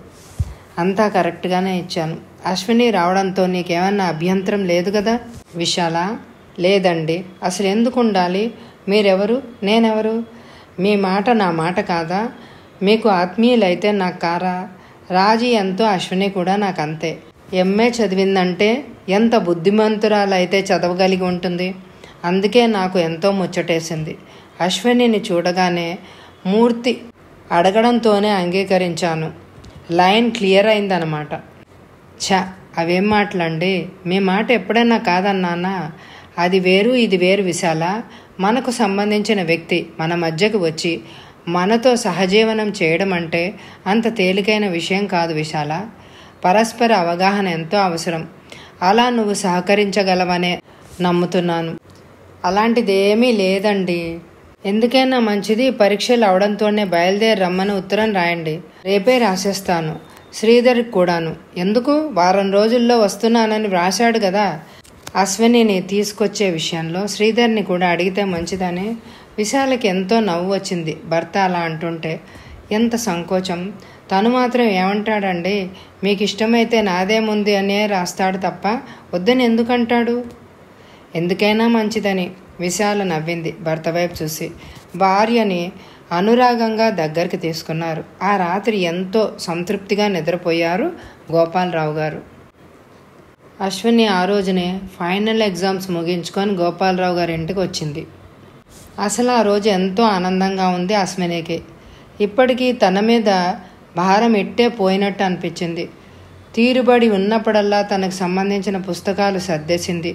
అంతా కరెక్ట్గానే ఇచ్చాను. అశ్విని రావడంతో నీకేమన్నా అభ్యంతరం లేదు కదా? విశాల లేదండి. అసలు ఎందుకు ఉండాలి? మీరెవరు? నేనెవరు? మీ మాట నా మాట కాదా? మీకు ఆత్మీయులైతే నాకు కారా? రాజీ ఎంతో అశ్విని కూడా నాకు అంతే ఎంఏ చదివిందంటే ఎంత బుద్ధిమంతురాలైతే చదవగలిగి ఉంటుంది? అందుకే నాకు ఎంతో ముచ్చటేసింది. అశ్వినిని చూడగానే మూర్తి అడగడంతోనే అంగీకరించాను. లైన్ క్లియర్ అయిందనమాట ఛ అవేం మాటలండి? మీ మాట ఎప్పుడైనా కాదన్నానా? అది వేరు ఇది వేరు విశాల. మనకు సంబంధించిన వ్యక్తి మన మధ్యకు వచ్చి మనతో సహజీవనం చేయడం అంటే అంత తేలికైన విషయం కాదు విశాల. పరస్పర అవగాహన ఎంతో అవసరం. అలా నువ్వు సహకరించగలవనే నమ్ముతున్నాను. అలాంటిదేమీ లేదండి. ఎందుకైనా మంచిది పరీక్షలు అవడంతోనే బయలుదేరి రమ్మని ఉత్తరం రాయండి. రేపే రాసేస్తాను. శ్రీధర్కి కూడాను. ఎందుకు? వారం రోజుల్లో వస్తున్నానని వ్రాశాడు కదా. అశ్వినిని తీసుకొచ్చే విషయంలో శ్రీధర్ని కూడా అడిగితే మంచిదని. విశాలకి ఎంతో నవ్వు వచ్చింది. భర్త అలా అంటుంటే ఎంత సంకోచం. తను మాత్రం ఏమంటాడండి? మీకు ఇష్టమైతే నాదేముంది అనే రాస్తాడు తప్ప వద్దని ఎందుకంటాడు? ఎందుకైనా మంచిదని. విశాల నవ్వింది. భర్త వైపు చూసి భార్యని అనురాగంగా దగ్గరికి తీసుకున్నారు. ఆ రాత్రి ఎంతో సంతృప్తిగా నిద్రపోయారు గోపాలరావు గారు. అశ్విని ఆ రోజునే ఫైనల్ ఎగ్జామ్స్ ముగించుకొని గోపాలరావు గారి ఇంటికి వచ్చింది. అసలు ఆ రోజు ఎంతో ఆనందంగా ఉంది అశ్వినికి. ఇప్పటికీ తన మీద భారం ఎట్టే పోయినట్టు అనిపించింది. తీరుబడి ఉన్నప్పుడల్లా తనకు సంబంధించిన పుస్తకాలు సర్దేసింది.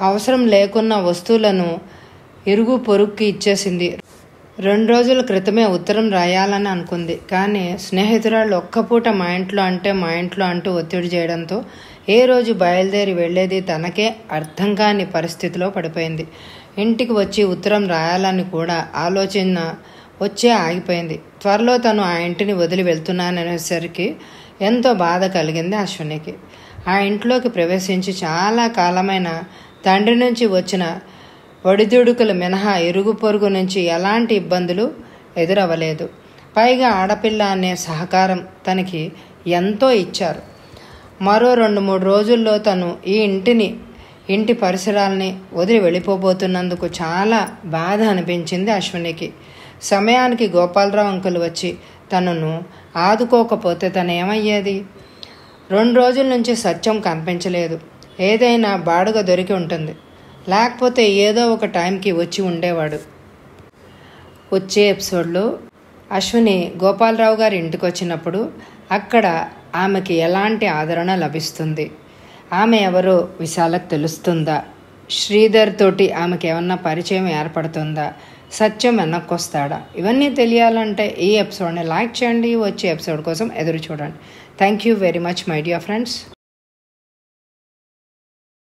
అవసరం లేకున్న వస్తువులను ఇరుగు పొరుక్కి ఇచ్చేసింది. రెండు రోజుల క్రితమే ఉత్తరం రాయాలని అనుకుంది. కానీ స్నేహితురాలు ఒక్కపూట మా ఇంట్లో అంటే మా ఇంట్లో అంటూ ఒత్తిడి చేయడంతో ఏ రోజు బయలుదేరి వెళ్ళేది తనకే అర్థం కాని పరిస్థితిలో పడిపోయింది. ఇంటికి వచ్చి ఉత్తరం రాయాలని కూడా ఆలోచన వచ్చే ఆగిపోయింది. త్వరలో తను ఆ ఇంటిని వదిలి వెళ్తున్నాననేసరికి ఎంతో బాధ కలిగింది అశ్వినికి. ఆ ఇంట్లోకి ప్రవేశించి చాలా కాలమైన తండ్రి నుంచి వచ్చిన ఒడిదుడుకులు మినహా ఇరుగు పొరుగు నుంచి ఎలాంటి ఇబ్బందులు ఎదురవ్వలేదు పైగా ఆడపిల్ల అనే సహకారం తనకి ఎంతో ఇచ్చారు. మరో రెండు మూడు రోజుల్లో తను ఈ ఇంటిని ఇంటి పరిసరాల్ని వదిలి వెళ్ళిపోబోతున్నందుకు చాలా బాధ అనిపించింది అశ్వినికి. సమయానికి గోపాలరావు అంకుల్ వచ్చి తనను ఆదుకోకపోతే తను ఏమయ్యేది రెండు రోజుల నుంచి సత్యం కనిపించలేదు. ఏదైనా బాడుగ దొరికి ఉంటుంది. లేకపోతే ఏదో ఒక టైంకి వచ్చి ఉండేవాడు. వచ్చే ఎపిసోడ్లో అశ్విని గోపాలరావు గారి ఇంటికి వచ్చినప్పుడు అక్కడ ఆమెకి ఎలాంటి ఆదరణ లభిస్తుంది? ఆమె ఎవరో విశాలకు తెలుస్తుందా? శ్రీధర్ తోటి ఆమెకి ఏమన్నా పరిచయం ఏర్పడుతుందా? సత్యం వెనక్కొస్తాడా? ఇవన్నీ తెలియాలంటే ఈ ఎపిసోడ్ని లైక్ చేయండి. వచ్చే ఎపిసోడ్ కోసం ఎదురు చూడండి. Thank you very much my dear friends.